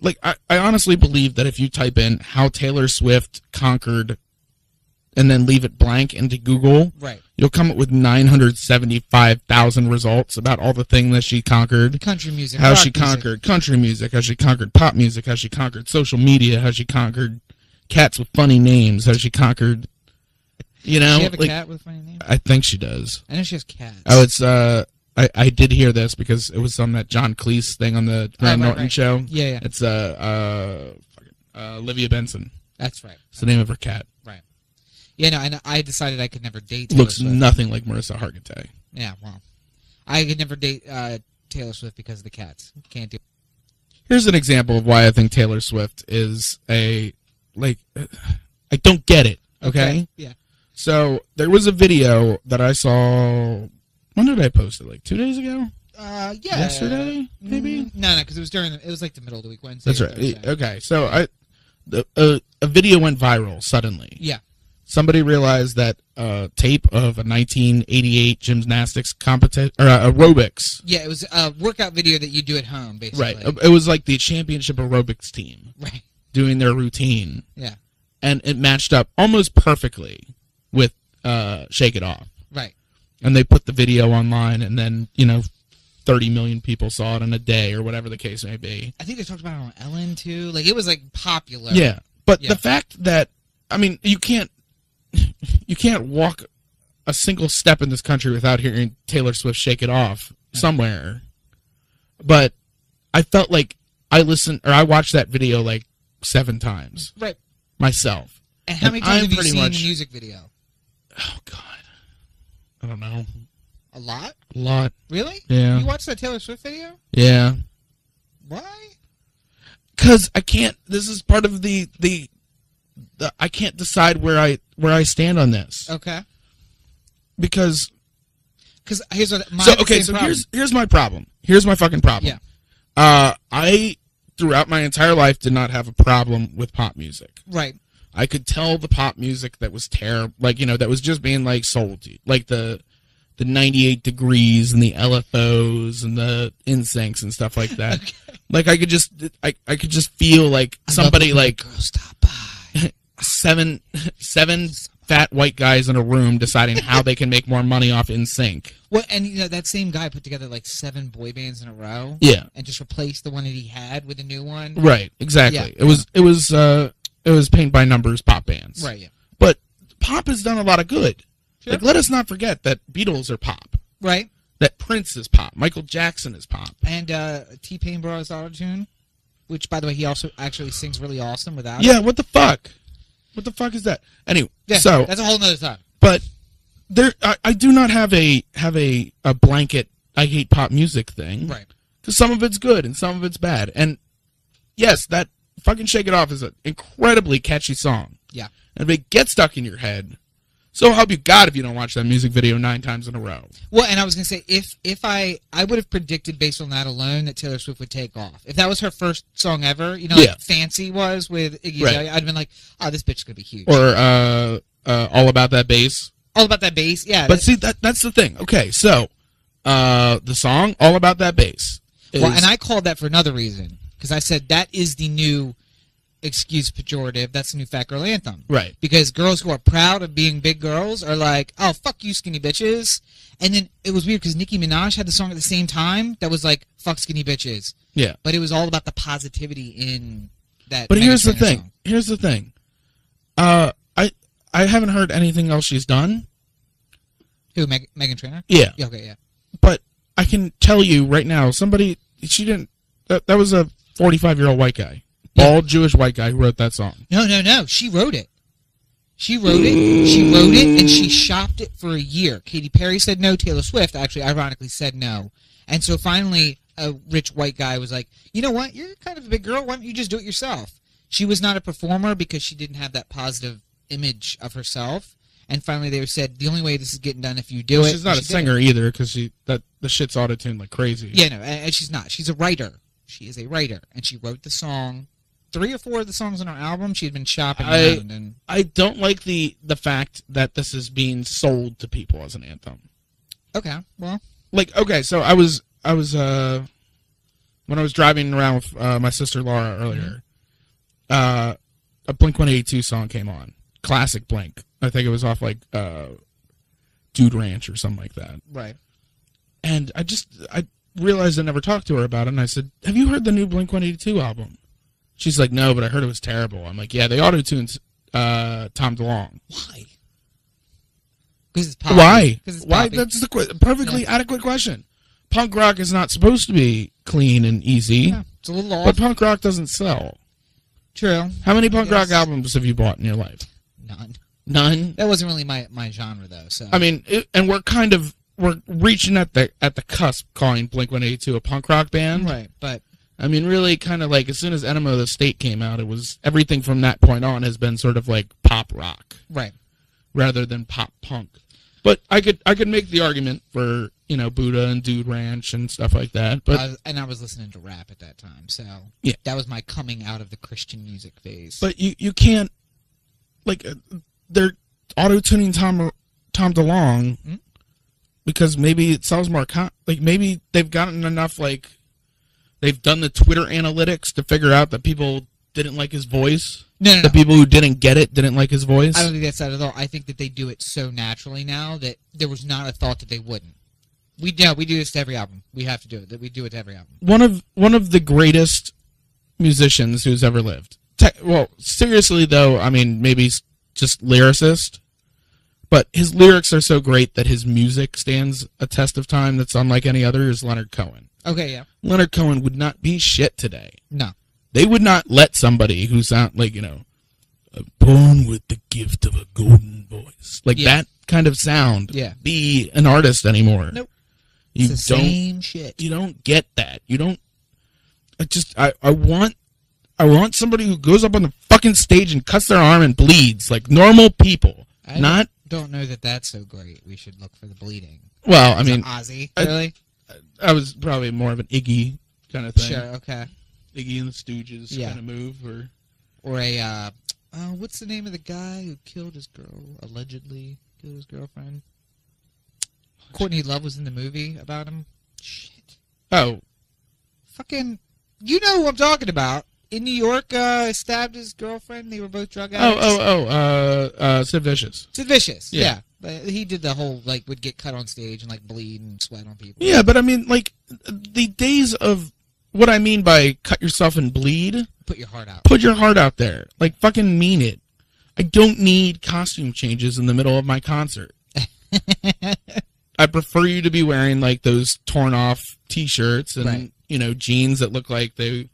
like I, I honestly believe that if you type in how Taylor Swift conquered, and then leave it blank into Google, right you'll come up with nine hundred seventy-five thousand results about all the thing that she conquered. country music, How she music. conquered country music, how she conquered pop music, how she conquered social media, how she conquered cats with funny names, how she conquered, you know, she have a like cat with funny name? I think she does. I know she has cats. Oh, it's uh, I, I did hear this because it was on that John Cleese thing on the Graham right, Norton right. show. yeah, yeah, It's uh, uh, uh, Olivia Benson. that's right. It's the name of her cat. Yeah, no, and I decided I could never date. Taylor Looks Swift. nothing like Mariska Hargitay. Yeah, well, I could never date uh, Taylor Swift because of the cats. Can't do. Here's an example of why I think Taylor Swift is a like. I don't get it. Okay. Yeah. So there was a video that I saw. When did I post it? Like two days ago? Uh, yeah. Yesterday, maybe. Mm, no, no, because it was during. The, it was like the middle of the week, Wednesday. That's right. Thursday. Okay. So I, the, a, a video went viral suddenly. Yeah. Somebody realized that uh, tape of a 1988 gymnastics competition or uh, aerobics. Yeah, it was a workout video that you do at home, basically. Right. It was like the championship aerobics team Right. doing their routine. Yeah. And it matched up almost perfectly with uh, Shake It Off. Right. And they put the video online, and then you know, 30 million people saw it in a day, or whatever the case may be. I think they talked about it on Ellen too. Like it was like popular. Yeah. But Yeah. the fact that I mean, you can't you can't walk a single step in this country without hearing Taylor Swift shake it off somewhere. But I felt like I listened or I watched that video like seven times Right. myself. And how many times have you seen much- the music video? Oh God. I don't know. A lot. A lot. Really? Yeah. You watched that Taylor Swift video? Yeah. Why? because I can't. This is part of the, the the I can't decide where I where I stand on this Okay. because Because here's what my so okay so problem. here's here's my problem. Here's my fucking problem. Yeah. Uh, I throughout my entire life did not have a problem with pop music. right. I could tell the pop music that was terrible, like you know, that was just being like sold to, like the the 98 degrees and the LFOs and the NSYNCs and stuff like that. Like I could just, I, I could just feel like I somebody like girls stop by. Seven seven fat white guys in a room deciding how they can make more money off NSYNC. Well, and you know that same guy put together like seven boy bands in a row. Yeah. And just replaced the one that he had with a new one. Right. Exactly. Yeah. It was it was uh it was paint by numbers pop bands. Right. Yeah. But pop has done a lot of good. Sure. Like let us not forget that Beatles are pop. Right. That Prince is pop. Michael Jackson is pop. And uh, T Pain brought his auto tune, which by the way he also actually sings really awesome without. it. Yeah, what the fuck? What the fuck is that? Anyway, Yeah. so that's a whole nother time. but there I, I do not have a have a, a blanket I hate pop music thing. Right. Because some of it's good and some of it's bad. And yes, that fucking Shake It Off is an incredibly catchy song. Yeah. And if it gets stuck in your head, so help you God if you don't watch that music video nine times in a row. Well, and I was gonna say if if I I would have predicted based on that alone that Taylor Swift would take off. If that was her first song ever, you know, Yeah. like Fancy was with Iggy Right. I'd have been like, oh, this bitch is gonna be huge. Or uh, uh, All About That Bass. All about that bass, yeah. But see, that that's the thing. Okay, so uh, the song All About That Bass. Is, well, and I called that for another reason because I said that is the new excuse pejorative. That's the new fat girl anthem. Right. Because girls who are proud of being big girls are like, oh fuck you, skinny bitches. And then it was weird because Nicki Minaj had the song at the same time that was like fuck skinny bitches, Yeah. but it was all about the positivity in that. But here's the thing. song. Here's the thing. Uh, I I haven't heard anything else she's done. Who Meg- Meghan Trainor? Yeah. Yeah, okay, yeah. but I can tell you right now, somebody she didn't. That, that was a 45 year old white guy. Bald Jewish white guy who wrote that song. No, no, no. She wrote it. She wrote it. She wrote it, and she shopped it for a year. Katy Perry said no. Taylor Swift actually, ironically, said no. And so finally, a rich white guy was like, "You know what? You're kind of a big girl. Why don't you just do it yourself?" She was not a performer because she didn't have that positive image of herself. And finally, they said the only way this is getting done if you do it. She's not a did it. singer either because she that the shit's auto tuned like crazy. Yeah, no, and and she's not. She's a writer. She is a writer, and she wrote the song. Three or four of the songs on her album, she had been shopping I- and I don't like the the fact that this is being sold to people as an anthem. okay, well, Like okay, so I was I was uh when I was driving around with uh, my sister Laura earlier, uh, a Blink One Eighty Two song came on, classic Blink. I think it was off like uh, Dude Ranch or something like that. right. and I just I realized I never talked to her about it, and I said, "Have you heard the new Blink One Eighty Two album?" She's like, "No, but I heard it was terrible." I'm like, "Yeah, they auto tuned uh, Tom DeLonge. Why? Because it's poppy. Why? Because it's Why? poppy. That's the que- perfectly adequate question. Punk rock is not supposed to be clean and easy, Yeah, it's a little off. but punk rock doesn't sell. True. How many punk rock albums have you bought in your life? None. None. That wasn't really my, my genre though. So I mean, it, and we're kind of we're reaching at the at the cusp, calling Blink One Eighty Two a punk rock band. right, but I mean, really, kind of like as soon as Enema of the State came out, it was everything from that point on has been sort of like pop rock right. rather than pop punk. But I could I could make the argument for you know Buddha and Dude Ranch and stuff like that. But I was, and I was listening to rap at that time, so Yeah. that was my coming out of the Christian music phase. but you you can't like uh, they're auto tuning Tom Tom DeLonge Hmm? because maybe it sells more con- like maybe they've gotten enough like they've done the Twitter analytics to figure out that people didn't like his voice. no, no, The no. people who didn't get it didn't like his voice. I don't think that's that at all. I think that they do it so naturally now that there was not a thought that they wouldn't. We no, we do this to every album. We have to do it. That we do it to every album. one of one of the greatest musicians who's ever lived. Te- well, seriously though, I mean maybe just lyricist, but his lyrics are so great that his music stands a test of time that's unlike any other. Is Leonard Cohen? Okay, yeah. Leonard Cohen would not be shit today. No. They would not let somebody who sound like you know, uh, born with the gift of a golden voice, like Yeah. that kind of sound, Yeah. be an artist anymore. Nope. You It's the don't same shit. you don't get that. You don't. I just I I want I want somebody who goes up on the fucking stage and cuts their arm and bleeds like normal people. I Not don't know that that's so great. We should look for the bleeding. well. I mean, Ozzy, really? I was probably more of an Iggy kind of thing. Sure, okay. Iggy and the Stooges Yeah. kind of move, or Or a uh, uh, what's the name of the guy who killed his girl allegedly killed his girlfriend? Courtney Love was in the movie about him. Shit. oh, Fucking, you know who I'm talking about. In New York, uh, stabbed his girlfriend. They were both drug oh, addicts. oh, oh, uh, uh, Sid Vicious. Sid Vicious. Yeah. Yeah. But he did the whole like would get cut on stage and like bleed and sweat on people. Yeah, but I mean, like the days of what I mean by cut yourself and bleed. Put your heart out. Put your heart out there. Like fucking mean it. I don't need costume changes in the middle of my concert. I prefer you to be wearing like those torn off t-shirts and Right. you know jeans that look like they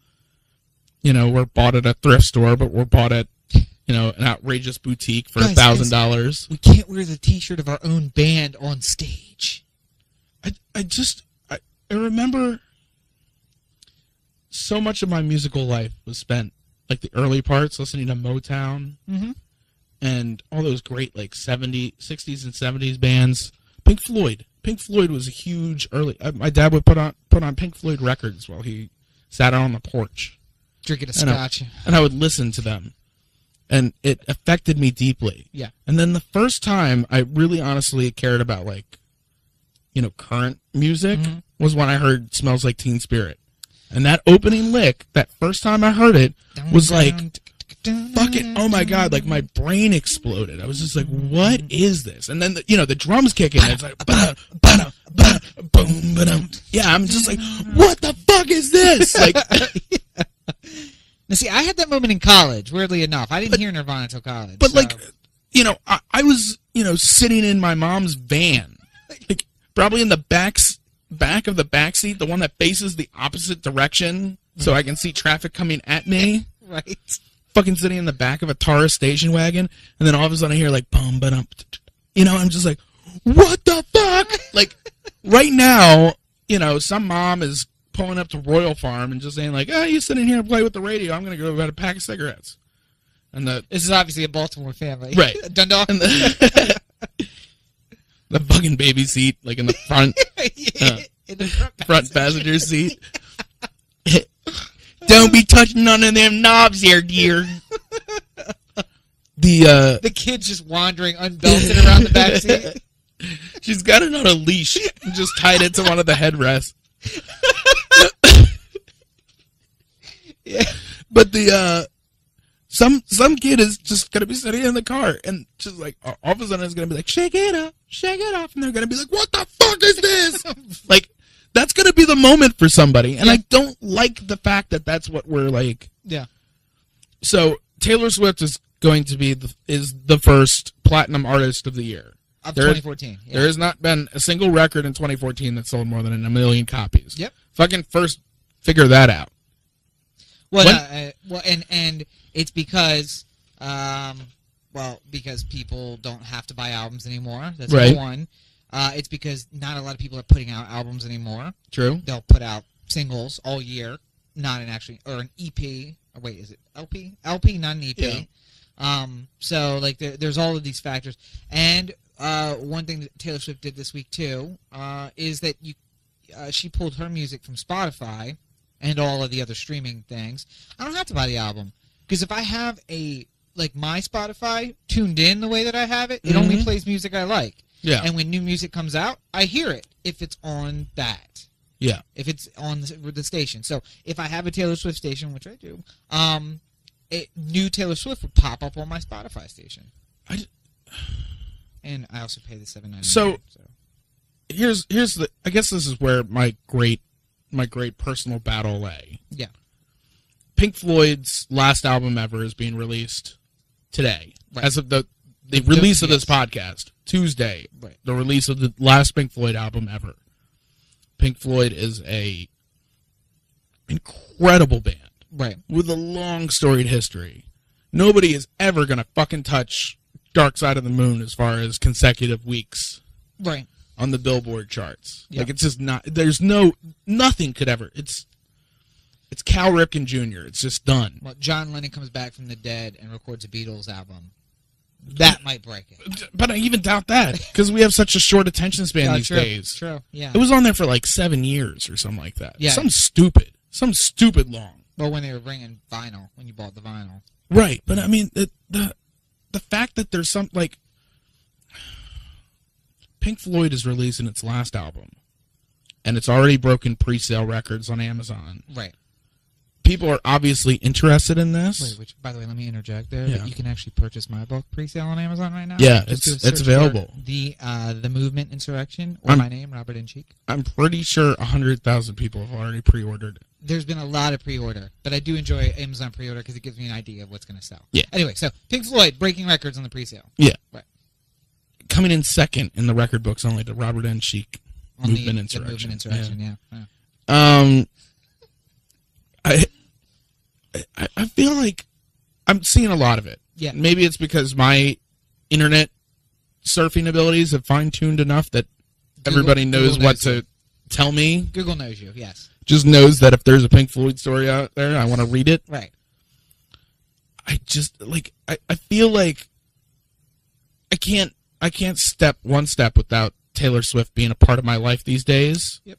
you know were bought at a thrift store but were bought at you know an outrageous boutique for a thousand dollars. We can't wear the T-shirt of our own band on stage. I I just I, I remember so much of my musical life was spent like the early parts listening to Motown Mm-hmm. and all those great like 70 60s and 70s bands Pink Floyd Pink Floyd was a huge early uh, my dad would put on put on Pink Floyd records while he sat out on the porch Drinking a I know. scotch. and I would listen to them and it affected me deeply Yeah. and then the first time I really honestly cared about like, you know, current music Mhm. was when I heard "Smells Like Teen Spirit," and that opening lick, that first time I heard it, was like, fucking, oh my god, like my brain exploded. I was just like, what is this? And then the, you know the drums kick in, it's like, ba ba ba boom, ba yeah. I'm just like, what the fuck is this? Like, Now, see, I had that moment in college. Weirdly enough, I didn't hear Nirvana until college. But so- like, you know, I, I was, you know, sitting in my mom's van, like probably in the back back of the back seat, the one that faces the opposite direction, so I can see traffic coming at me. right? Fucking sitting in the back of a Taurus station wagon, and then all of a sudden I hear like bum ba dum, you know, I'm just like, what the fuck? like, right now, you know, some mom is pulling up to Royal Farm and just saying like, oh, you sit in here and play with the radio. I'm gonna go get a pack of cigarettes. And the This is obviously a Baltimore family, Right. Dundalk. and the, the fucking baby seat, like in the front Uh, in the front, front passenger seat. Don't be touching none of them knobs here, dear. The uh, The kid's just wandering unbelted around the back seat. she's got it on a leash, and just tied it to one of the headrests. Yeah. But the uh, some some kid is just gonna be sitting in the car and just like all of a sudden it's gonna be like shake it up, shake it off, and they're gonna be like, what the fuck is this? like that's gonna be the moment for somebody, and I don't like the fact that that's what we're like. Yeah. So Taylor Swift is going to be the, is the first platinum artist of the year. Of There is- 2014. Yeah. There has not been a single record in 2014 that sold more than a million copies. Yep. Fucking first figure that out. Well, When- uh, well, and and it's because, um, well, because people don't have to buy albums anymore. That's Right. one. Uh, it's because not a lot of people are putting out albums anymore. True. They'll put out singles all year, not an actually or an EP. Or wait, is it LP? LP, not an EP. Yeah. Um, so like there, there's all of these factors, and uh, one thing that Taylor Swift did this week too uh, is that you uh, she pulled her music from Spotify and all of the other streaming things. I don't have to buy the album because if I have a like my Spotify tuned in the way that I have it, it only Mhm. plays music I like. Yeah. And when new music comes out, I hear it if it's on that. Yeah. If it's on the, the station. So if I have a Taylor Swift station, which I do, um, it, new Taylor Swift would pop up on my Spotify station. I d- and I also pay the seven ninety. So- here's here's the I guess this is where my great my great personal battle lay. Yeah. Pink Floyd's last album ever is being released today. Right. As of the the release of this podcast, Tuesday. Right. The release of the last Pink Floyd album ever. Pink Floyd is a incredible band right. with a long storied history. Nobody is ever gonna fucking touch Dark Side of the Moon as far as consecutive weeks Right. On the Billboard charts. Yeah. Like it's just not. There's no nothing could ever. It's It's Cal Ripken Jr. It's just done. Well, John Lennon comes back from the dead and records a Beatles album. That might break it. But I even doubt that because we have such a short attention span these true, days. True. Yeah. It was on there for like seven years or something like that. Yeah. Some stupid, some stupid long. well, when they were bringing vinyl, when you bought the vinyl. Right, but I mean the the the fact that there's some like Pink Floyd is releasing its last album, and it's already broken pre-sale records on Amazon. Right. People are obviously interested in this. Wait, which, by the way, let me interject there. Yeah. You can actually purchase my book pre-sale on Amazon right now. Yeah, Just it's- it's available. The uh, the movement insurrection or I'm- my name, Robert Incheek. I'm pretty sure hundred thousand people have already pre-ordered. it. There's been a lot of pre-order, but I do enjoy Amazon pre-order because it gives me an idea of what's going to sell. Yeah. Anyway, so Pink Floyd breaking records on the pre-sale Coming in second in the record books only to Robert N. Sheik. on Movement the, the movement insurrection. Yeah. yeah. Um, I, I I feel like I'm seeing a lot of it. Yeah. Maybe it's because my internet surfing abilities have fine tuned enough that Google- everybody knows what to tell me. Google knows you. Yes. Just knows that if there's a Pink Floyd story out there, I want to read it. Right. I just like I, I feel like I can't I can't step one step without Taylor Swift being a part of my life these days. Yep.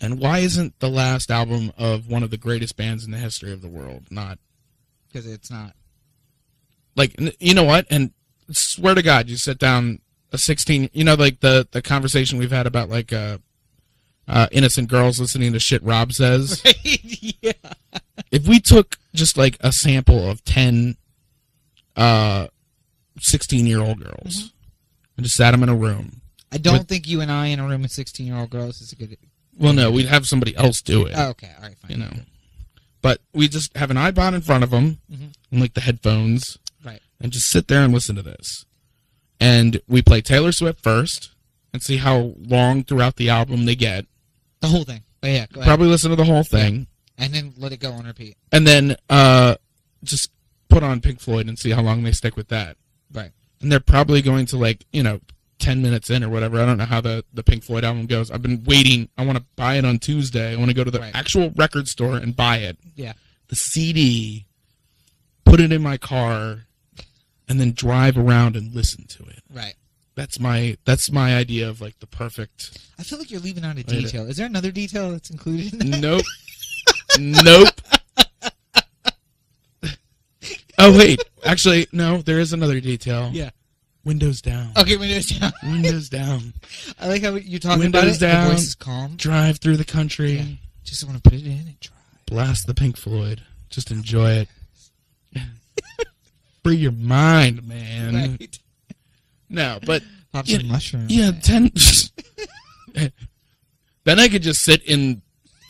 And why isn't the last album of one of the greatest bands in the history of the world not Because it's not. like you know what? And swear to God, you sit down a sixteen. You know, like the the conversation we've had about like uh, uh, innocent girls listening to shit Rob says. yeah. if we took just like a sample of 10 uh 16 year old girls and just sat them in a room I don't With- think you and I in a room with 16 year old girls is a good. well no we'd have somebody else do it Oh, okay. All right. Fine. you know but we just have an ipod in front of them Mhm. and like the headphones Right. and just sit there and listen to this and we play taylor swift first and see how long throughout the album they get The whole thing. But yeah. Go ahead. probably listen to the whole thing And then let it go on repeat. and then uh just put on pink floyd and see how long they stick with that. And they're probably going to like you know 10 minutes in or whatever i don't know how the, the pink floyd album goes i've been waiting i want to buy it on tuesday i want to go to the Right. actual record store and buy it Yeah. the cd put it in my car and then drive around and listen to it Right. that's my that's my idea of like the perfect I feel like you're leaving out a detail. Is there another detail that's included in that? nope nope oh wait actually no there is another detail Yeah. windows down Okay, windows down. windows down I like how you talk Windows about it. down. Your voice is calm. drive through the country Yeah. Just want to put it in and try. blast the Pink Floyd. Just enjoy it. Free your mind, man. Right. No, but Pop Yeah, some mushrooms. yeah, ten. then I could just sit in,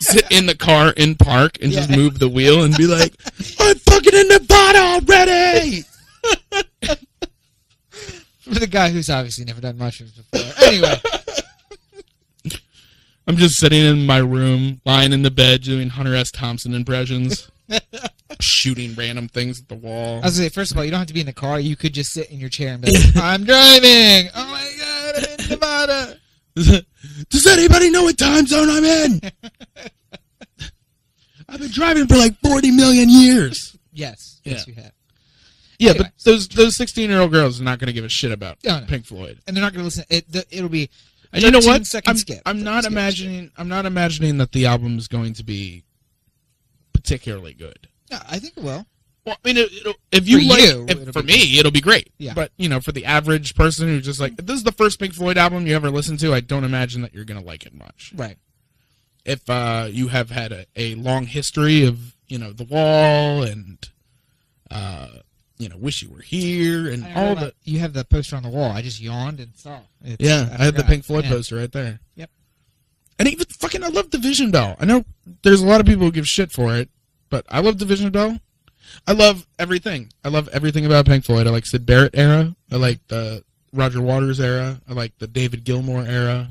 sit in the car in park and just move the wheel and be like, "I'm fucking in Nevada already." For the guy who's obviously never done mushrooms before. Anyway. I'm just sitting in my room, lying in the bed, doing Hunter S. Thompson impressions, shooting random things at the wall. I was gonna say, first of all, you don't have to be in the car. You could just sit in your chair and be like, "I'm driving. Oh my god, I'm in Nevada." Does anybody know what time zone I'm in? I've been driving for like 40 million years. Yes, Yeah. yes, you have. Yeah, Anyway. but those those 16 year old girls are not going to give a shit about Oh, no. Pink Floyd. And they're not gonna listen. It, the, it'll be. And you know 13 what? second I'm, skip. I'm not Skip, imagining. I'm not imagining that the album is going to be particularly good. Yeah, I think it will. Well, I mean, it, if you For like, you, if- for me, it'll be great. Yeah. But you know, for the average person who's just like, if this is the first Pink Floyd album you ever listened to, I don't imagine that you're going to like it much. Right. if uh, you have had a, a long history of you know the wall and uh, you know wish you were here and all the you have the poster on the wall. I just yawned and saw. It's, yeah I, had the. Pink Floyd poster right there. Yep. And even fucking I love Division Bell. I know there's a lot of people who give shit for it, but I love Division Bell. I love everything. I love everything about Pink Floyd. I like Syd Barrett era. I like the Roger Waters era. I like the David Gilmour era.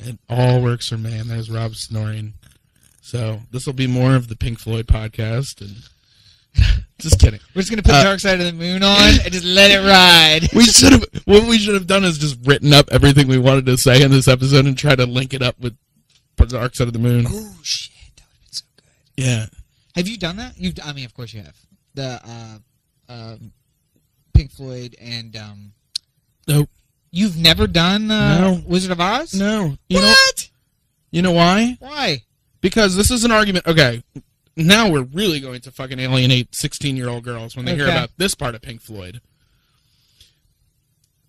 It all works for me. And there's Rob snoring. So this will be more of the Pink Floyd podcast. And just kidding. We're just gonna put Uh, Dark Side of the Moon on and just let it ride. We should have. What we should have done is just written up everything we wanted to say in this episode and try to link it up with Dark Side of the Moon. Oh shit, that would have been so good. Yeah. Have you done that? You've. I mean, of course you have. The uh, um, Pink Floyd and um, Nope. you've never done uh, No. Wizard of Oz. No. You what? know you know why? Why? Because this is an argument. Okay. Now we're really going to fucking alienate 16 year old girls when they hear about this part of Pink Floyd.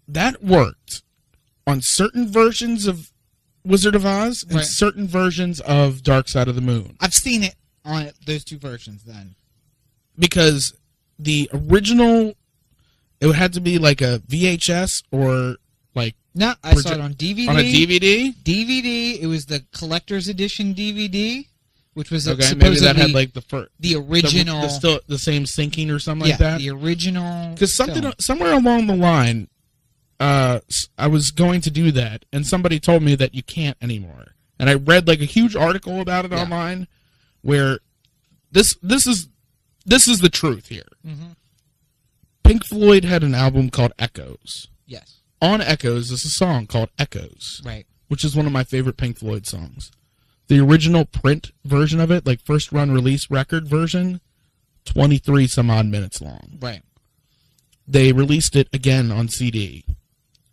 That worked on certain versions of Wizard of Oz and Right. certain versions of Dark Side of the Moon. I've seen it on those two versions. Then. because the original it would have to be like a VHS or like No, I saw it on DVD. on a DVD. DVD. It was the collector's edition DVD, which was Okay, supposedly maybe that had like the first the original. the, still the same syncing or something yeah, like that. the original. Because something film. somewhere along the line, uh, I was going to do that, and somebody told me that you can't anymore. And I read like a huge article about it Yeah. online, where this this is this is the truth here. Mhm. Pink Floyd had an album called Echoes. Yes. On Echoes is a song called Echoes, Right. which is one of my favorite Pink Floyd songs. The original print version of it, like first run release record version, 23 some odd minutes long. Right. They released it again on CD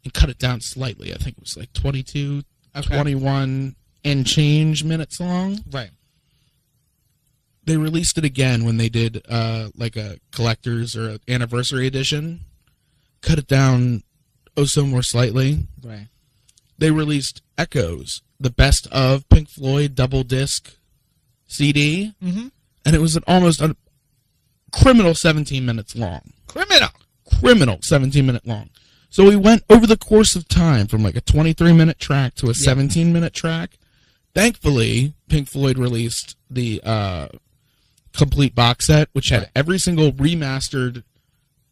and cut it down slightly. I think it was like 22, Okay. 21 and change minutes long. Right. They released it again when they did uh, like a collector's or anniversary edition. Cut it down oh so more slightly. Right. they released Echoes, the best of Pink Floyd double disc CD, Mm-hmm. and it was an almost a criminal 17 minutes long. Criminal. Criminal 17 minute long. So we went over the course of time from like a 23 minute track to a 17 minute track. Thankfully, Pink Floyd released the uh, complete box set, which had Right. every single remastered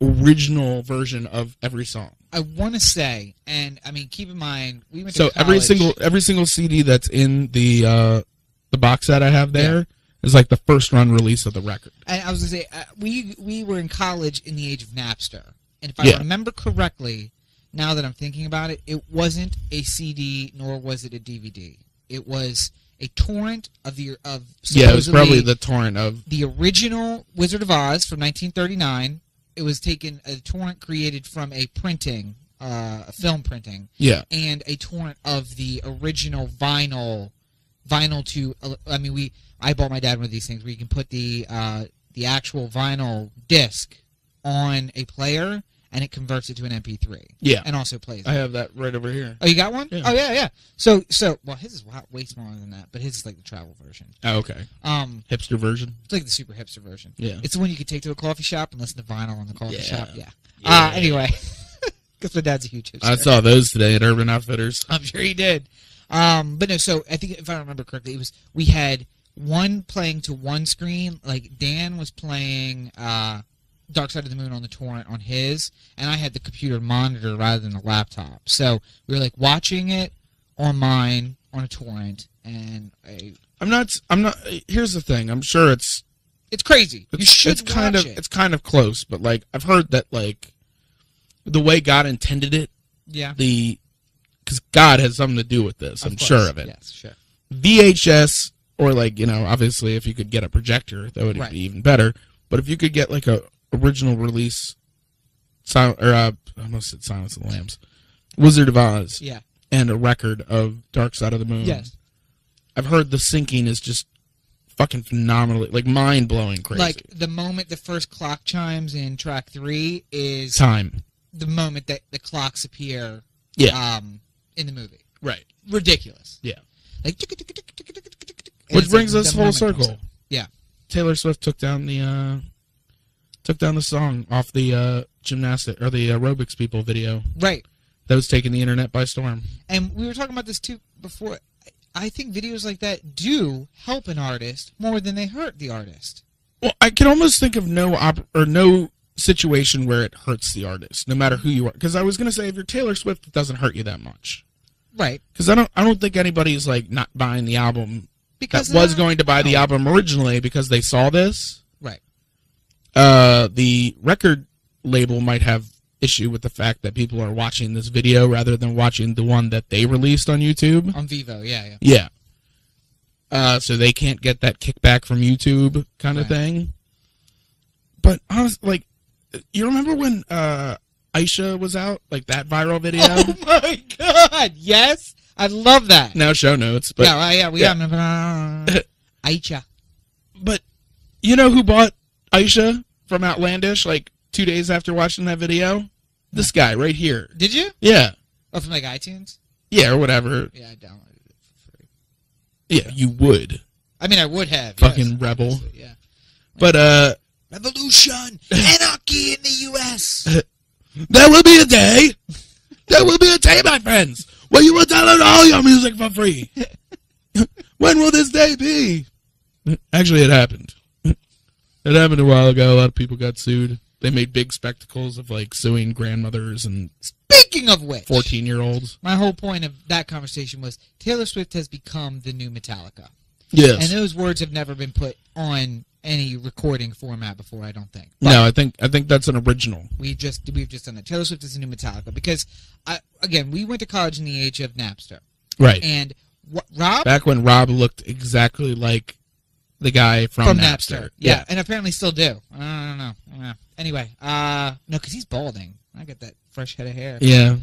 original version of every song. I want to say, and I mean, keep in mind, we went So every single every single CD that's in the uh, the box set I have there is like the first run release of the record. And I was gonna say, uh, we we were in college in the age of Napster, and if I Yeah. remember correctly, now that I'm thinking about it, it wasn't a CD nor was it a DVD. It was a torrent of the of Yeah, it was probably the torrent of the original Wizard of Oz from 1939. It was taken a torrent created from a printing, uh, a film printing, yeah and a torrent of the original vinyl vinyl to i mean we i bought my dad one of these things where you can put the uh the actual vinyl disc on a player and it converts it to an mp3 yeah. and also plays I it. have that right over here. oh you got one? Yeah. Oh yeah yeah so so well his is wa- way smaller than that but his is like the travel version Oh, okay, um hipster version. it's like the super hipster version Yeah, it's the one you could take to a coffee shop and listen to vinyl in the coffee Yeah. shop yeah, Yeah. uh anyway because my dad's a huge hipster I saw those today at Urban Outfitters. I'm sure he did. Um, but no, so I think if I remember correctly, it was we had one playing to one screen. Like Dan was playing uh, Dark Side of the Moon on the torrent on his, and I had the computer monitor rather than the laptop. So we were like watching it on mine on a torrent, and I, I'm not. I'm not. Here's the thing. I'm sure it's it's crazy. it's, you should it's kind of it. it's kind of close, but like I've heard that like the way God intended it, yeah. the because God has something to do with this. Of I'm course. sure of it. Yes, sure. VHS or like you know obviously if you could get a projector that would Right. be even better. But if you could get like a original release, sil- or uh, I almost said Silence of the Lambs, Wizard of Oz, Yeah. and a record of Dark Side of the Moon. Yes. I've heard the syncing is just fucking phenomenally like mind blowing crazy. Like the moment the first clock chimes in track three is time. the moment that the clocks appear Yeah. um, in the movie. Right. Ridiculous. Yeah. Like, Which brings us full circle. Yeah. Taylor Swift took down the uh took down the song off the uh gymnastic or the aerobics people video Right. that was taking the internet by storm. And we were talking about this too before. I think videos like that do help an artist more than they hurt the artist. Well, I can almost think of no op- or no situation where it hurts the artist, no matter who you are. Because I was gonna say, if you're Taylor Swift, it doesn't hurt you that much. Right. Because I don't, I don't think anybody's like not buying the album Because that was uh, going to buy the album originally because they saw this. Uh, the record label might have issue with the fact that people are watching this video rather than watching the one that they released on YouTube. on Vevo. Yeah. Yeah. Yeah. uh, so they can't get that kickback from YouTube kind of Right. thing. But honestly, like, you remember when uh, Aicha was out, like that viral video? Oh my god! Yes, I love that. Now show notes, but yeah, well, yeah, we yeah. have Aicha. but you know who bought Aicha from Outlandish like two days after watching that video? This guy right here. Did you? Yeah, Oh, from like iTunes. yeah, or whatever. Yeah, I downloaded it for free. Yeah, you would, I mean, I would have. Fucking yes, rebel. obviously, Yeah. but uh, Revolution, anarchy in the U.S. there will be a day. There will be a day, my friends, where you will download all your music for free. when will this day be? Actually, it happened. It happened a while ago. A lot of people got sued. They made big spectacles of like suing grandmothers and Speaking of which, 14 year olds. my whole point of that conversation was Taylor Swift has become the new Metallica, Yes. and those words have never been put on any recording format before. I don't think. But no, I think I think that's an original. we just we've just done that. Taylor Swift is the new Metallica because, I, again, we went to college in the age of Napster, Right. and what Rob Back when Rob looked exactly like the guy from, from Napster. Napster. Yeah. and apparently still do. I don't know. Uh, anyway, uh, no, because he's balding. I got that fresh head of hair. Yeah.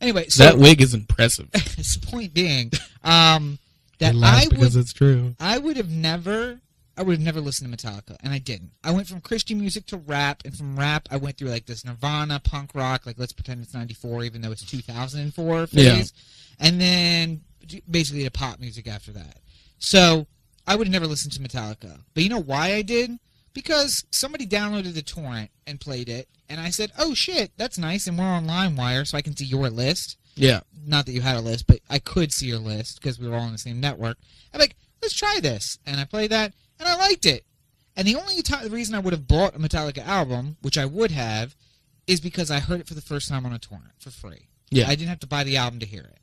Anyway, so that wig is impressive. his point being, um, that I I would because it's true. I would have never I would have never listened to Metallica, and I didn't. I went from Christian music to rap, and from rap I went through like this Nirvana punk rock, like let's pretend it's '94, even though it's 2004 phase, Yeah. and then basically to pop music after that. So I would have never listened to Metallica, but you know why I did? Because somebody downloaded the torrent and played it, and I said, "Oh shit, that's nice," and we're on LimeWire, so I can see your list Yeah. not that you had a list, but I could see your list because we were all on the same network. I'm like, let's try this, and I played that, and I liked it. And the only the reason I would have bought a Metallica album, which I would have, is because I heard it for the first time on a torrent for free. Yeah. I didn't have to buy the album to hear it.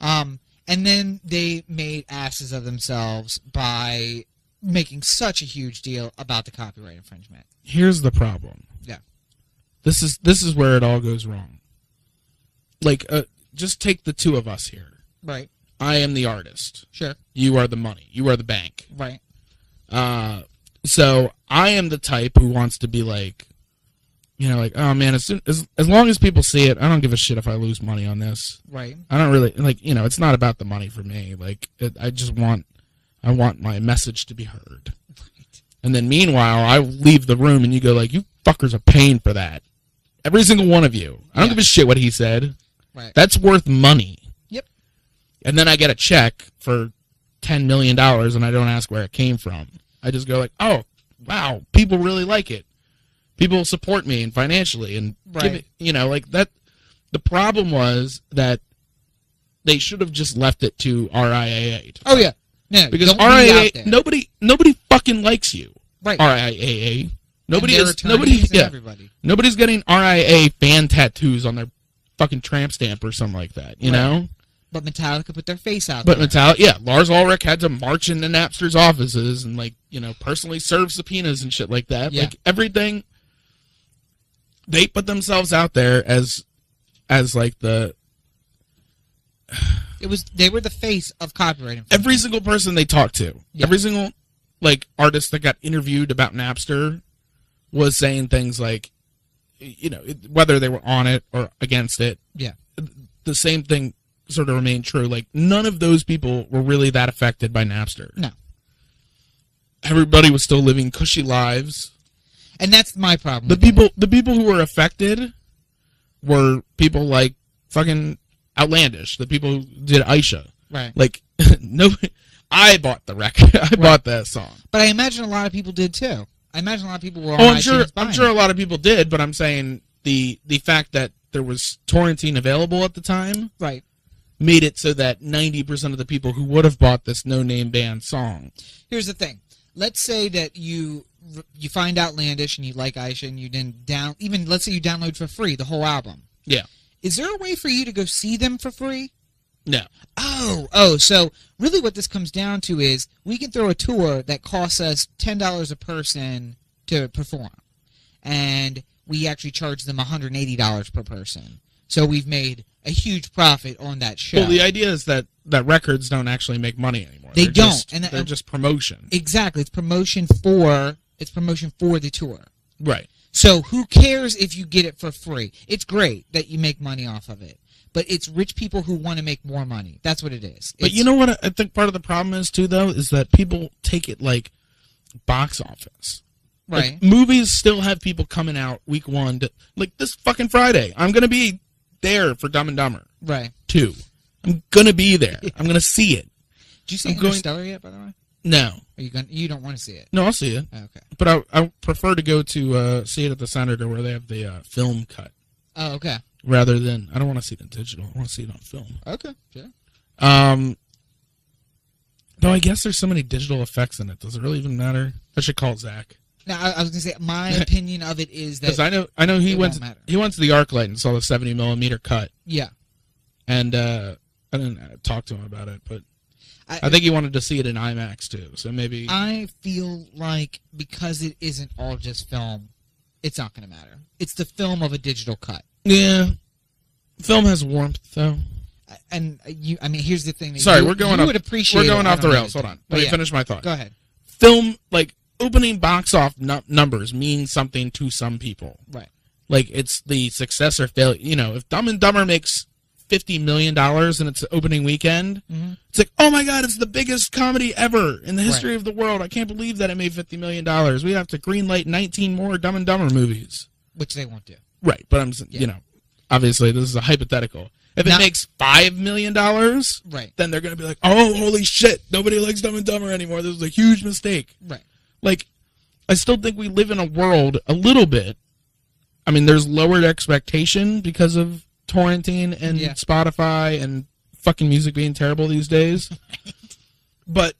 Um, and then they made asses of themselves by making such a huge deal about the copyright infringement. Here's the problem. Yeah. This is this is where it all goes wrong. Like, uh, just take the two of us here. Right. I am the artist. Sure. You are the money. You are the bank. Right. Uh, so I am the type who wants to be like, you know, like, oh man, as soon as as long as people see it, I don't give a shit if I lose money on this. Right. I don't really like, you know, it's not about the money for me. Like, it, I just want, I want my message to be heard. Right. And then meanwhile, I leave the room and you go like, you fuckers are paying for that. Every single one of you. I don't Yeah. give a shit what he said. Right. That's worth money. Yep. And then I get a check for ten million dollars and I don't ask where it came from. I just go like, oh, wow, people really like it. People support me and financially and give Right. it, you know, like that. The problem was that they should have just left it to RIAA to Oh yeah. Yeah, because don't be RIAA nobody nobody fucking likes you. Right. RIAA. Nobody is nobody yeah, everybody. nobody's getting RIA fan tattoos on their fucking tramp stamp or something like that, you Right. know? But Metallica put their face out But there. Metallica, yeah, Lars Ulrich had to march into Napster's offices and like, you know, personally serve subpoenas and shit like that. Yeah. Like everything they put themselves out there as as like the it was they were the face of copyright every single person they talked to, Yeah. every single like artist that got interviewed about Napster was saying things like, you know, whether they were on it or against it. Yeah. The same thing sort of remained true. Like none of those people were really that affected by Napster. No. Everybody was still living cushy lives. And that's my problem. The people, the people who were affected, were people like fucking outlandish. The people who did Aicha. right? Like no, I bought the record. I bought that song. But I imagine a lot of people did too. I imagine a lot of people were on Oh, I'm sure. I'm sure a lot of people did, but I'm saying the the fact that there was torrenting available at the time Right. made it so that 90% of the people who would have bought this no name band song. Here's the thing. Let's say that you you find Outlandish and you like Aicha and you didn't down even let's say you download for free the whole album. Yeah. Is there a way for you to go see them for free? No. Oh, oh, so really what this comes down to is we can throw a tour that costs us $10 a person to perform. And we actually charge them $180 per person. So we've made a huge profit on that show. Well, the idea is that that records don't actually make money anymore. They They're don't, just- and that- they're just promotion. Exactly. It's promotion for it's promotion for the tour. right. So who cares if you get it for free? It's great that you make money off of it, but it's rich people who want to make more money. That's what it is. But It's- you know what I think part of the problem is too though is that people take it like box office. Like, right? movies still have people coming out week one to like this fucking Friday. I'm gonna be there for Dumb and Dumber right. two. I'm gonna be there. I'm gonna see it. Did you see I'm going- yet? By the way, No, are you going? You don't want to see it? no, I'll see it. Okay. But I, I prefer to go to uh, see it at the Senator where they have the uh, film cut Oh, okay. rather than I don't want to see it in digital. I want to see it on film. Okay. Sure. Um, though I guess there's so many digital effects in it. Does it really even matter? I should call Zach No, I, I was gonna say my opinion of it is that because I know I know he it went won't matter. he went to the ArcLight and saw the 70 millimeter cut, yeah, and uh, I didn't uh, talk to him about it, but I, I think he wanted to see it in IMAX too. So maybe I feel like because it isn't all just film, it's not gonna matter. It's the film of a digital cut. yeah. Film has warmth though. And you, I mean, here's the thing. That Sorry, you, we're going you off- would appreciate. We're going. Off the rails. Hold on. But Let me oh, yeah, finish my thought. Go ahead. Film like opening box off nu- numbers means something to some people. Right. Like it's the success or failure. You know, if Dumb and Dumber makes fifty million dollars in its opening weekend, Mhm. it's like, oh my god, it's the biggest comedy ever in the history of the world. I can't believe that it made fifty million dollars. We have to greenlight nineteen more Dumb and Dumber movies. Which they won't do. Right, but I'm, Yeah. you know, obviously this is a hypothetical. If it Not- makes five million dollars, Right. then they're gonna be like, oh, holy shit, nobody likes Dumb and Dumber anymore. This was a huge mistake. Right. Like, I still think we live in a world a little bit. I mean, there's lowered expectation because of torrenting and Yeah. Spotify and fucking music being terrible these days. but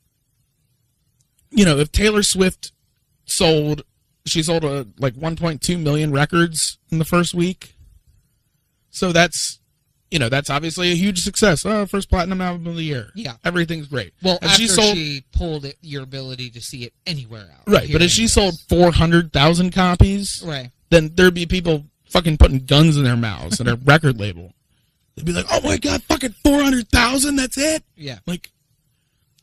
you know, if Taylor Swift sold, she sold a, like 1.2 million records in the first week. So that's, you know, that's obviously a huge success. Oh, first platinum album of the year. Yeah. everything's great. Well, And after she she, sold pulled it, your ability to see it anywhere else. right, but if she anywhere. sold 400,000 copies, right, then there'd be people fucking putting guns in their mouths at a record label. They'd be like, "Oh my god, fucking four hundred thousand! That's it!" yeah, Like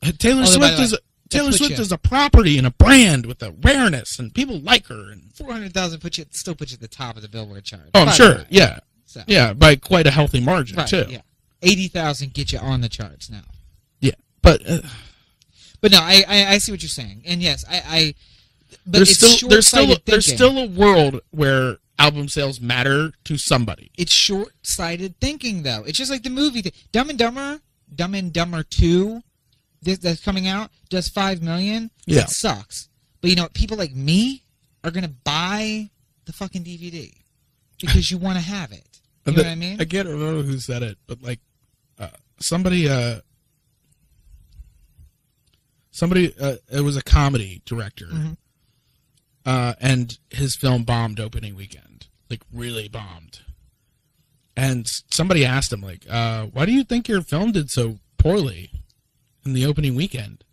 uh, Taylor Although, Swift is way, a, Taylor Swift you- is a property and a brand with a awareness, and people like her. And four hundred thousand put you still put you at the top of the Billboard chart. oh, I'm sure, yeah, So, yeah, by quite a healthy margin right, too. yeah, eighty thousand get you on the charts now. Yeah. but uh, But no, I, I I see what you're saying, and yes, I, I but there's it's still there's still there's still a world where album sales matter to somebody. it's short-sighted thinking though. It's just like the movie thing. Dumb and Dumber, Dumb and Dumber Two, this, that's coming out, does five million. Yeah. it sucks. But you know, people like me are gonna buy the fucking DVD because you want to have it. You know what I mean? I can't remember who said it, but like uh, somebody, uh, somebody, uh, it was a comedy director, Mhm. uh, and his film bombed opening weekend, like really bombed. And somebody asked him, like, uh, "Why do you think your film did so poorly in the opening weekend?"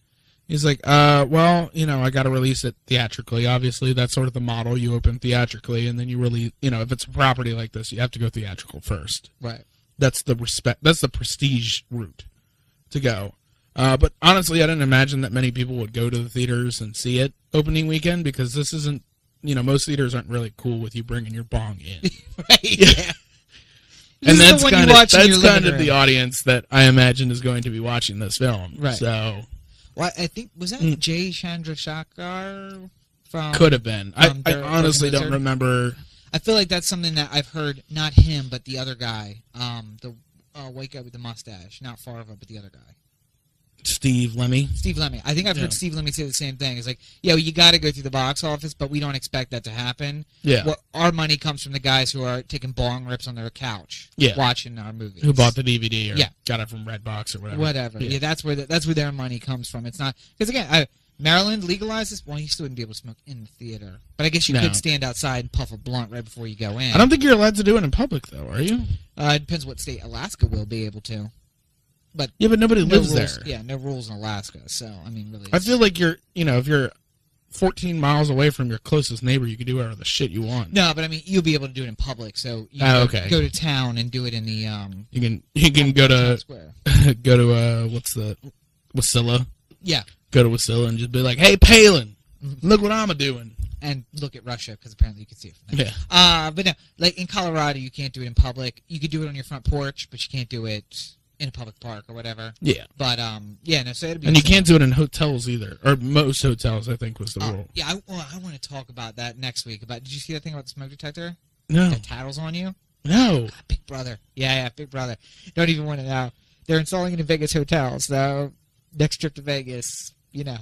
He's like, uh, well, you know, I got to release it theatrically. Obviously, that's sort of the model. You open theatrically, and then you release. You know, if it's a property like this, you have to go theatrical first. right. That's the respect. That's the prestige route to go. Uh, but honestly, I didn't imagine that many people would go to the theaters and see it opening weekend because this isn't. You know, most theaters aren't really cool with you bringing your bong in, right. Yeah. This and is that's one you kind of watch in that's kind of the audience that I imagine is going to be watching this film. Right. So Well, I think was that Mm. Jay Chandrasekhar from. could have been. I, I honestly don't remember. I feel like that's something that I've heard. Not him, but the other guy. Um, the uh, white guy with the mustache. Not Farva, but the other guy. Steve Lemme. Steve Lemme. I think I've Yeah. heard Steve Lemme say the same thing. It's like, yeah, well, you got to go through the box office, but we don't expect that to happen. Yeah. Well, our money comes from the guys who are taking bong rips on their couch, Yeah. watching our movies. Who bought the DVD or Yeah. got it from Redbox or whatever. whatever? Yeah. Yeah. that's where the, that's where their money comes from. It's not because again, I, Maryland legalizes. Well, you still wouldn't be able to smoke in the theater, but I guess you No. could stand outside and puff a blunt right before you go in. I don't think you're allowed to do it in public though, are you? Uh, it depends what state Alaska will be able to. Yeah, but nobody No lives rules, there. Yeah, no rules in Alaska. So I mean, really, I feel like you're, you know, if you're 14 miles away from your closest neighbor, you can do whatever the shit you want. no, but I mean, you'll be able to do it in public. So you Oh, go, okay. go to town and do it in the um You can, you can go to, square. go to, uh, what's the, Wasilla, Yeah. Go to Wasilla and just be like, "Hey, Palin, Mm-hmm. look what I'm a doing." and look at Russia because apparently you can see it from there. Yeah. Uh, but no, like in Colorado, you can't do it in public. You could do it on your front porch, but you can't do it in a public park or whatever. Yeah. But um, yeah, no. So it'd be And you can't do it in hotels either, or most hotels, I think, was the Uh, rule. yeah, I, well, I want to talk about that next week. About did you see that thing about the smoke detector No, that tattles on you? no. Big Brother. Yeah, yeah, Big Brother. Don't even want to know. They're installing it in Vegas hotels. So next trip to Vegas, you know.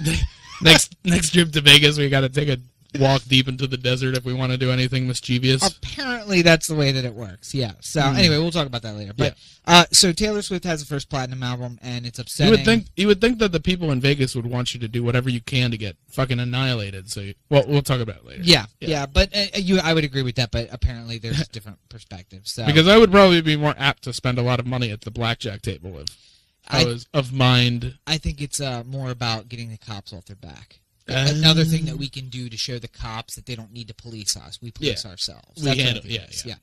next next trip to Vegas, we got to take a walk deep into the desert if we want to do anything mischievous. Apparently, that's the way that it works. Yeah. So Hmm. anyway, we'll talk about that later. But uh, so Taylor Swift has the first platinum album, and it's upsetting. You would think you would think that the people in Vegas would want you to do whatever you can to get fucking annihilated. So, you, well, we'll talk about it later. Yeah, Yeah. yeah, but uh, you, I would agree with that. But apparently, there's different perspectives. So Because I would probably be more apt to spend a lot of money at the blackjack table if I, I- was of mind. I think it's uh, more about getting the cops off their back. Another thing that we can do to show the cops that they don't need to police us. We police ourselves. We That's I handle- think yeah, yeah.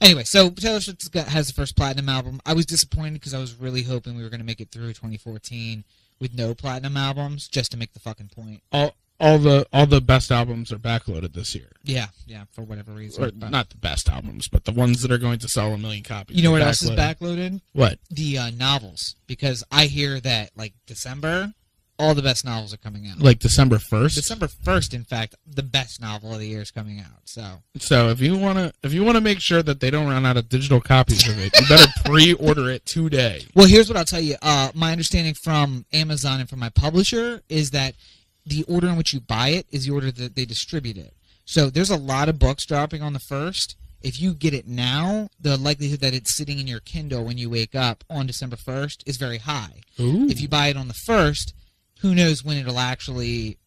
Anyway, so Taylor Swift has the first platinum album. I was disappointed because I was really hoping we were going to make it through 2014 with no platinum albums, just to make the fucking point. All all the all the best albums are backloaded this year, Yeah, yeah, for whatever reason. or But- not the best albums, but the ones that are going to sell a million copies. you know what else is backloaded. backloaded? What? The uh, novels, because I hear that like December, all the best novels are coming out. Like December first. December first, in fact, the best novel of the year is coming out. So So if you wanna if you wanna make sure that they don't run out of digital copies of it, you better pre-order it today. Well, here's what I'll tell you. Uh, my understanding from Amazon and from my publisher is that the order in which you buy it is the order that they distribute it. So there's a lot of books dropping on the first. If you get it now, the likelihood that it's sitting in your Kindle when you wake up on December 1st is very high. Ooh. If you buy it on the first, who knows when it'll actually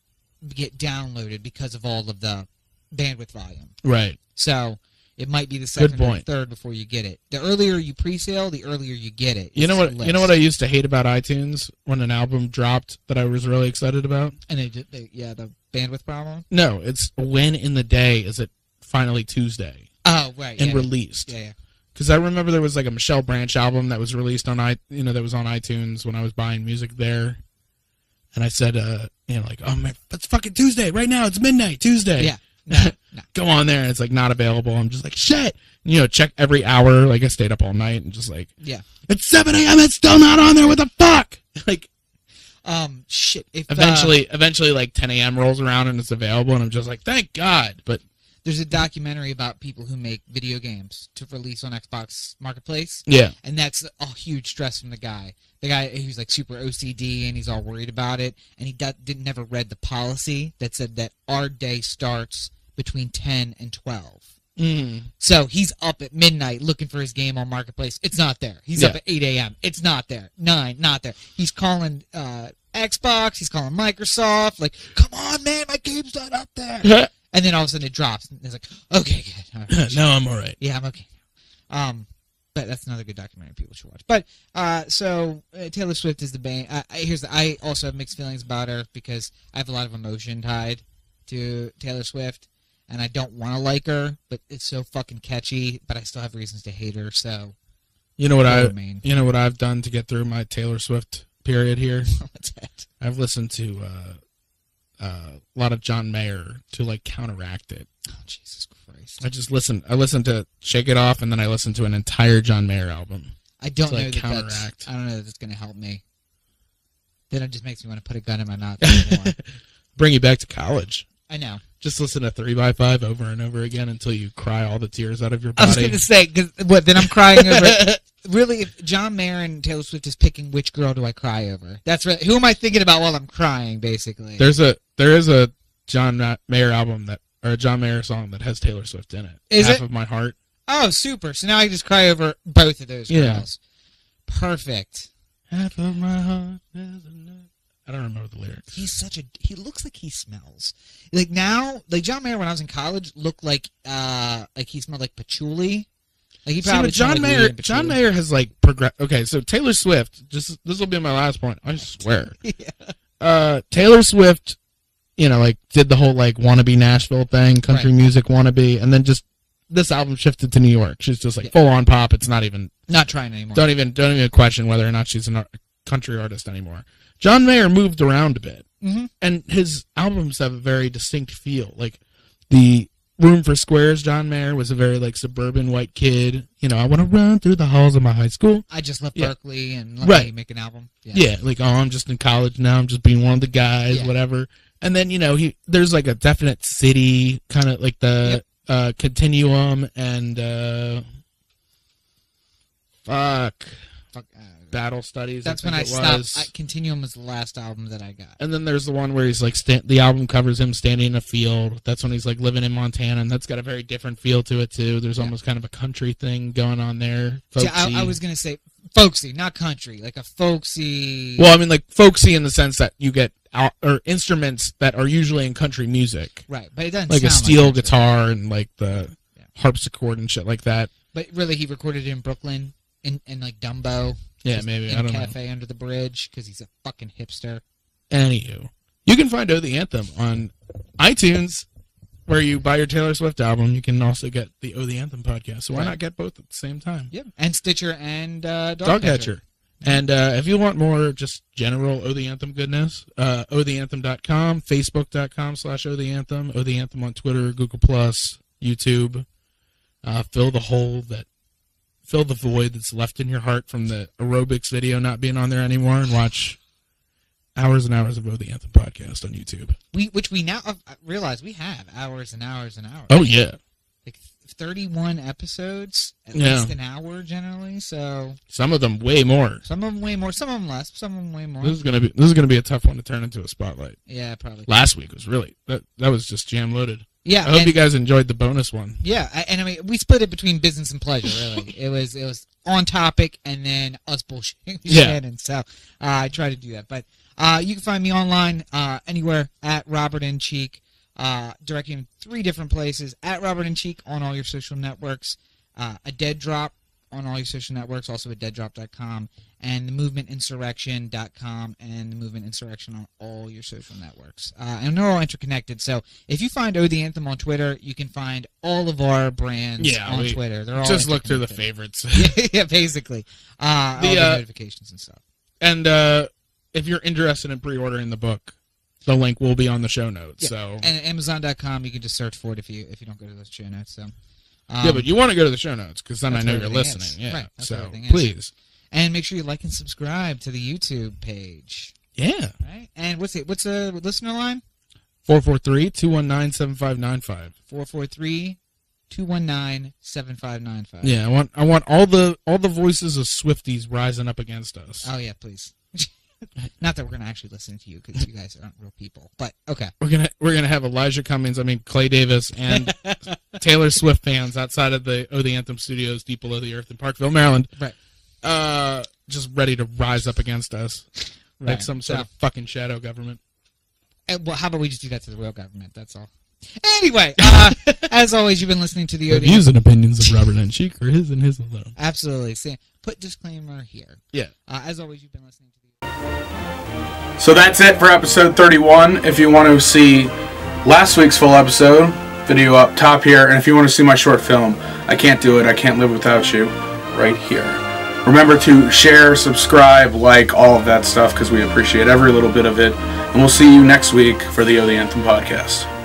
get downloaded because of all of the bandwidth volume. right. So it might be the second or third before you get it. The earlier you pre-sale, the earlier you get it. You know what? You know what I used to hate about iTunes when an album dropped that I was really excited about. And they did, they, yeah, the bandwidth problem. No, it's when in the day is it finally Tuesday Oh, right. and yeah, released? yeah, yeah. Because I remember there was like a Michelle Branch album that was released on i you know that was on iTunes when I was buying music there, and I said, uh, you know, like, oh man, it's fucking Tuesday right now. It's midnight Tuesday. Yeah. No, no. Go on there, and it's like not available. I'm just like shit. And, you know, check every hour. Like I stayed up all night and just like Yeah. it's 7 a.m. It's still not on there. What the fuck? Like Um, shit. If uh, eventually, eventually, like 10 a.m. rolls around and it's available, and I'm just like, thank God. But there's a documentary about people who make video games to release on Xbox Marketplace, yeah, and that's a huge stress from the guy. The guy who's like super OCD and he's all worried about it, and he got, didn't never read the policy that said that our day starts between 10 and 12. mm. So he's up at midnight looking for his game on Marketplace. It's not there. He's up at 8 a.m. It's not there. 9, not there. He's calling uh, Xbox. He's calling Microsoft. Like, come on, man, my game's not up there. and then all of a sudden it drops. And it's like, okay, good. Right. no, I'm all right. yeah, I'm okay now. Um, but that's another good documentary people should watch. But uh, so uh, Taylor Swift is the band. I, I, here's the, I also have mixed feelings about her because I have a lot of emotion tied to Taylor Swift, and I don't want to like her, but it's so fucking catchy. But I still have reasons to hate her. So You know what I? I mean, You know what I've done to get through my Taylor Swift period here? what's that? I've listened to uh, a lot of John Mayer to like counteract it. Oh, Jesus Christ! I just listen. I listened to Shake It Off, and then I listened to an entire John Mayer album. I don't to, know like, that counteract. that's. I don't know that that's going to help me. Then it just makes me want to put a gun in my mouth. Bring you back to college. I know. Just listen to three by five over and over again until you cry all the tears out of your body. I was going to say because what? Then I'm crying over. really, if John Mayer and Taylor Swift is picking which girl do I cry over? That's right. Who am I thinking about while I'm crying? Basically, There's a there is a John Mayer album that or a John Mayer song that has Taylor Swift in it. Is Half it? of my heart. oh, super. So now I just cry over both of those girls. Yeah. Perfect. Half of my heart. is enough. I don't remember the lyrics. He's such a. He looks like he smells. Like now, like John Mayer when I was in college looked like uh like he smelled like patchouli. Like he See, probably but John Mayer, John. Mayer has like progress. Okay, so Taylor Swift. Just this will be my last point. I swear. Yeah. Uh, Taylor Swift, you know, like did the whole like wannabe Nashville thing, country Right. music wannabe, and then just this album shifted to New York. She's just like Yeah. full on pop. It's not even Not trying anymore. don't even don't even question whether or not she's a ar- country artist anymore. John Mayer moved around a bit, Mhm. and his albums have a very distinct feel. Like the Room for Squares, John Mayer was a very like suburban white kid. You know, I want to run through the halls of my high school. I just left Yeah. Berkeley and let Right. me make an album. Yeah. like oh, I'm just in college now. I'm just being one of the guys, Yeah. whatever. And then you know he there's like a definite city kind of like the uh, continuum and uh, fuck Fuck, uh, battle studies. that's I when I stopped. was. I, Continuum was the last album that I got. And then there's the one where he's like, sta- the album covers him standing in a field. That's when he's like living in Montana, and that's got a very different feel to it too. There's Yeah. almost kind of a country thing going on there. See, I. I was gonna say folksy, not country, like a folksy. well, I mean, like folksy in the sense that you get out, or instruments that are usually in country music, right, but it doesn't like a steel country. guitar and like the Yeah. harpsichord and shit like that. But really, he recorded it in Brooklyn, in, in like Dumbo. Yeah, maybe I don't know. cafe under the bridge because he's a fucking hipster. Anywho, you can find "Oh the Anthem" on iTunes, where you buy your Taylor Swift album. You can also get the "Oh the Anthem" podcast. So why Right. not get both at the same time? Yep, and Stitcher and uh, Dogcatcher. Dogcatcher. And uh, if you want more just general Oh the Anthem goodness, uh, ohtheanthem.com, facebook.com slash Oh the Anthem, Oh the Anthem on Twitter, Google Plus, YouTube. Uh, fill the hole that, fill the void that's left in your heart from the aerobics video not being on there anymore and watch hours and hours of Oh the Anthem podcast on YouTube. We, which we now realize we have hours and hours and hours. Oh, yeah. like thirty-one episodes, at Yeah. least an hour generally. So Some of them way more. some of them way more, some of them less, some of them way more. This is gonna be this is gonna be a tough one to turn into a spotlight. Yeah, probably. Last week was really that that was just jam loaded. Yeah, I hope and- you guys enjoyed the bonus one. Yeah, and I mean, we split it between business and pleasure. Really, it was it was on topic, and then us bullshitting Yeah. Shannon. So uh, I try to do that, but uh, you can find me online uh, anywhere at Robert N. Cheek, uh, directing in three different places at Robert N. Cheek on all your social networks. Uh, a dead drop on all your social networks, also at deaddrop.com, and the movementinsurrection.com, and the movement insurrection on all your social networks. Uh, and they're all interconnected. So if you find O the Anthem on Twitter, you can find all of our brands Yeah, on we Twitter. They're all Just look through the favorites. yeah, basically. Uh, The, all the uh, notifications and stuff. and uh, if you're interested in pre-ordering the book, the link will be on the show notes. Yeah. So And Amazon.com, you can just search for it if you if you don't go to those show notes. So. Um, yeah, but you want to go to the show notes because then I know you're listening. is. Yeah. Right, so please. and make sure you like and subscribe to the YouTube page. Yeah. Right? And what's it? What's the listener line? 443-219-7595. 443 219 7595. Yeah, I want I want all the all the voices of Swifties rising up against us. Oh, yeah, please. Not that we're going to actually listen to you because you guys aren't real people, but okay. We're gonna we're gonna have Elijah Cummings, I mean Clay Davis, and Taylor Swift fans outside of the Oh the Anthem Studios, deep below the earth in Parkville, Maryland. Right. Uh, just ready to rise up against us like Right. some sort So- of fucking shadow government. Uh, well, how about we just do that to the real government? That's all. Anyway, uh, as always, you've been listening to the OD. views and opinions of Robert N. Cheek are his and his alone. Absolutely. Say, put disclaimer here. Yeah. Uh, as always, you've been listening to. So that's it for episode 31. If you want to see last week's full episode, video up top here. And if you want to see my short film, I Can't Do It, I Can't Live Without You, right here. Remember to share, subscribe, like, all of that stuff because we appreciate every little bit of it. And we'll see you next week for the O the Anthem podcast.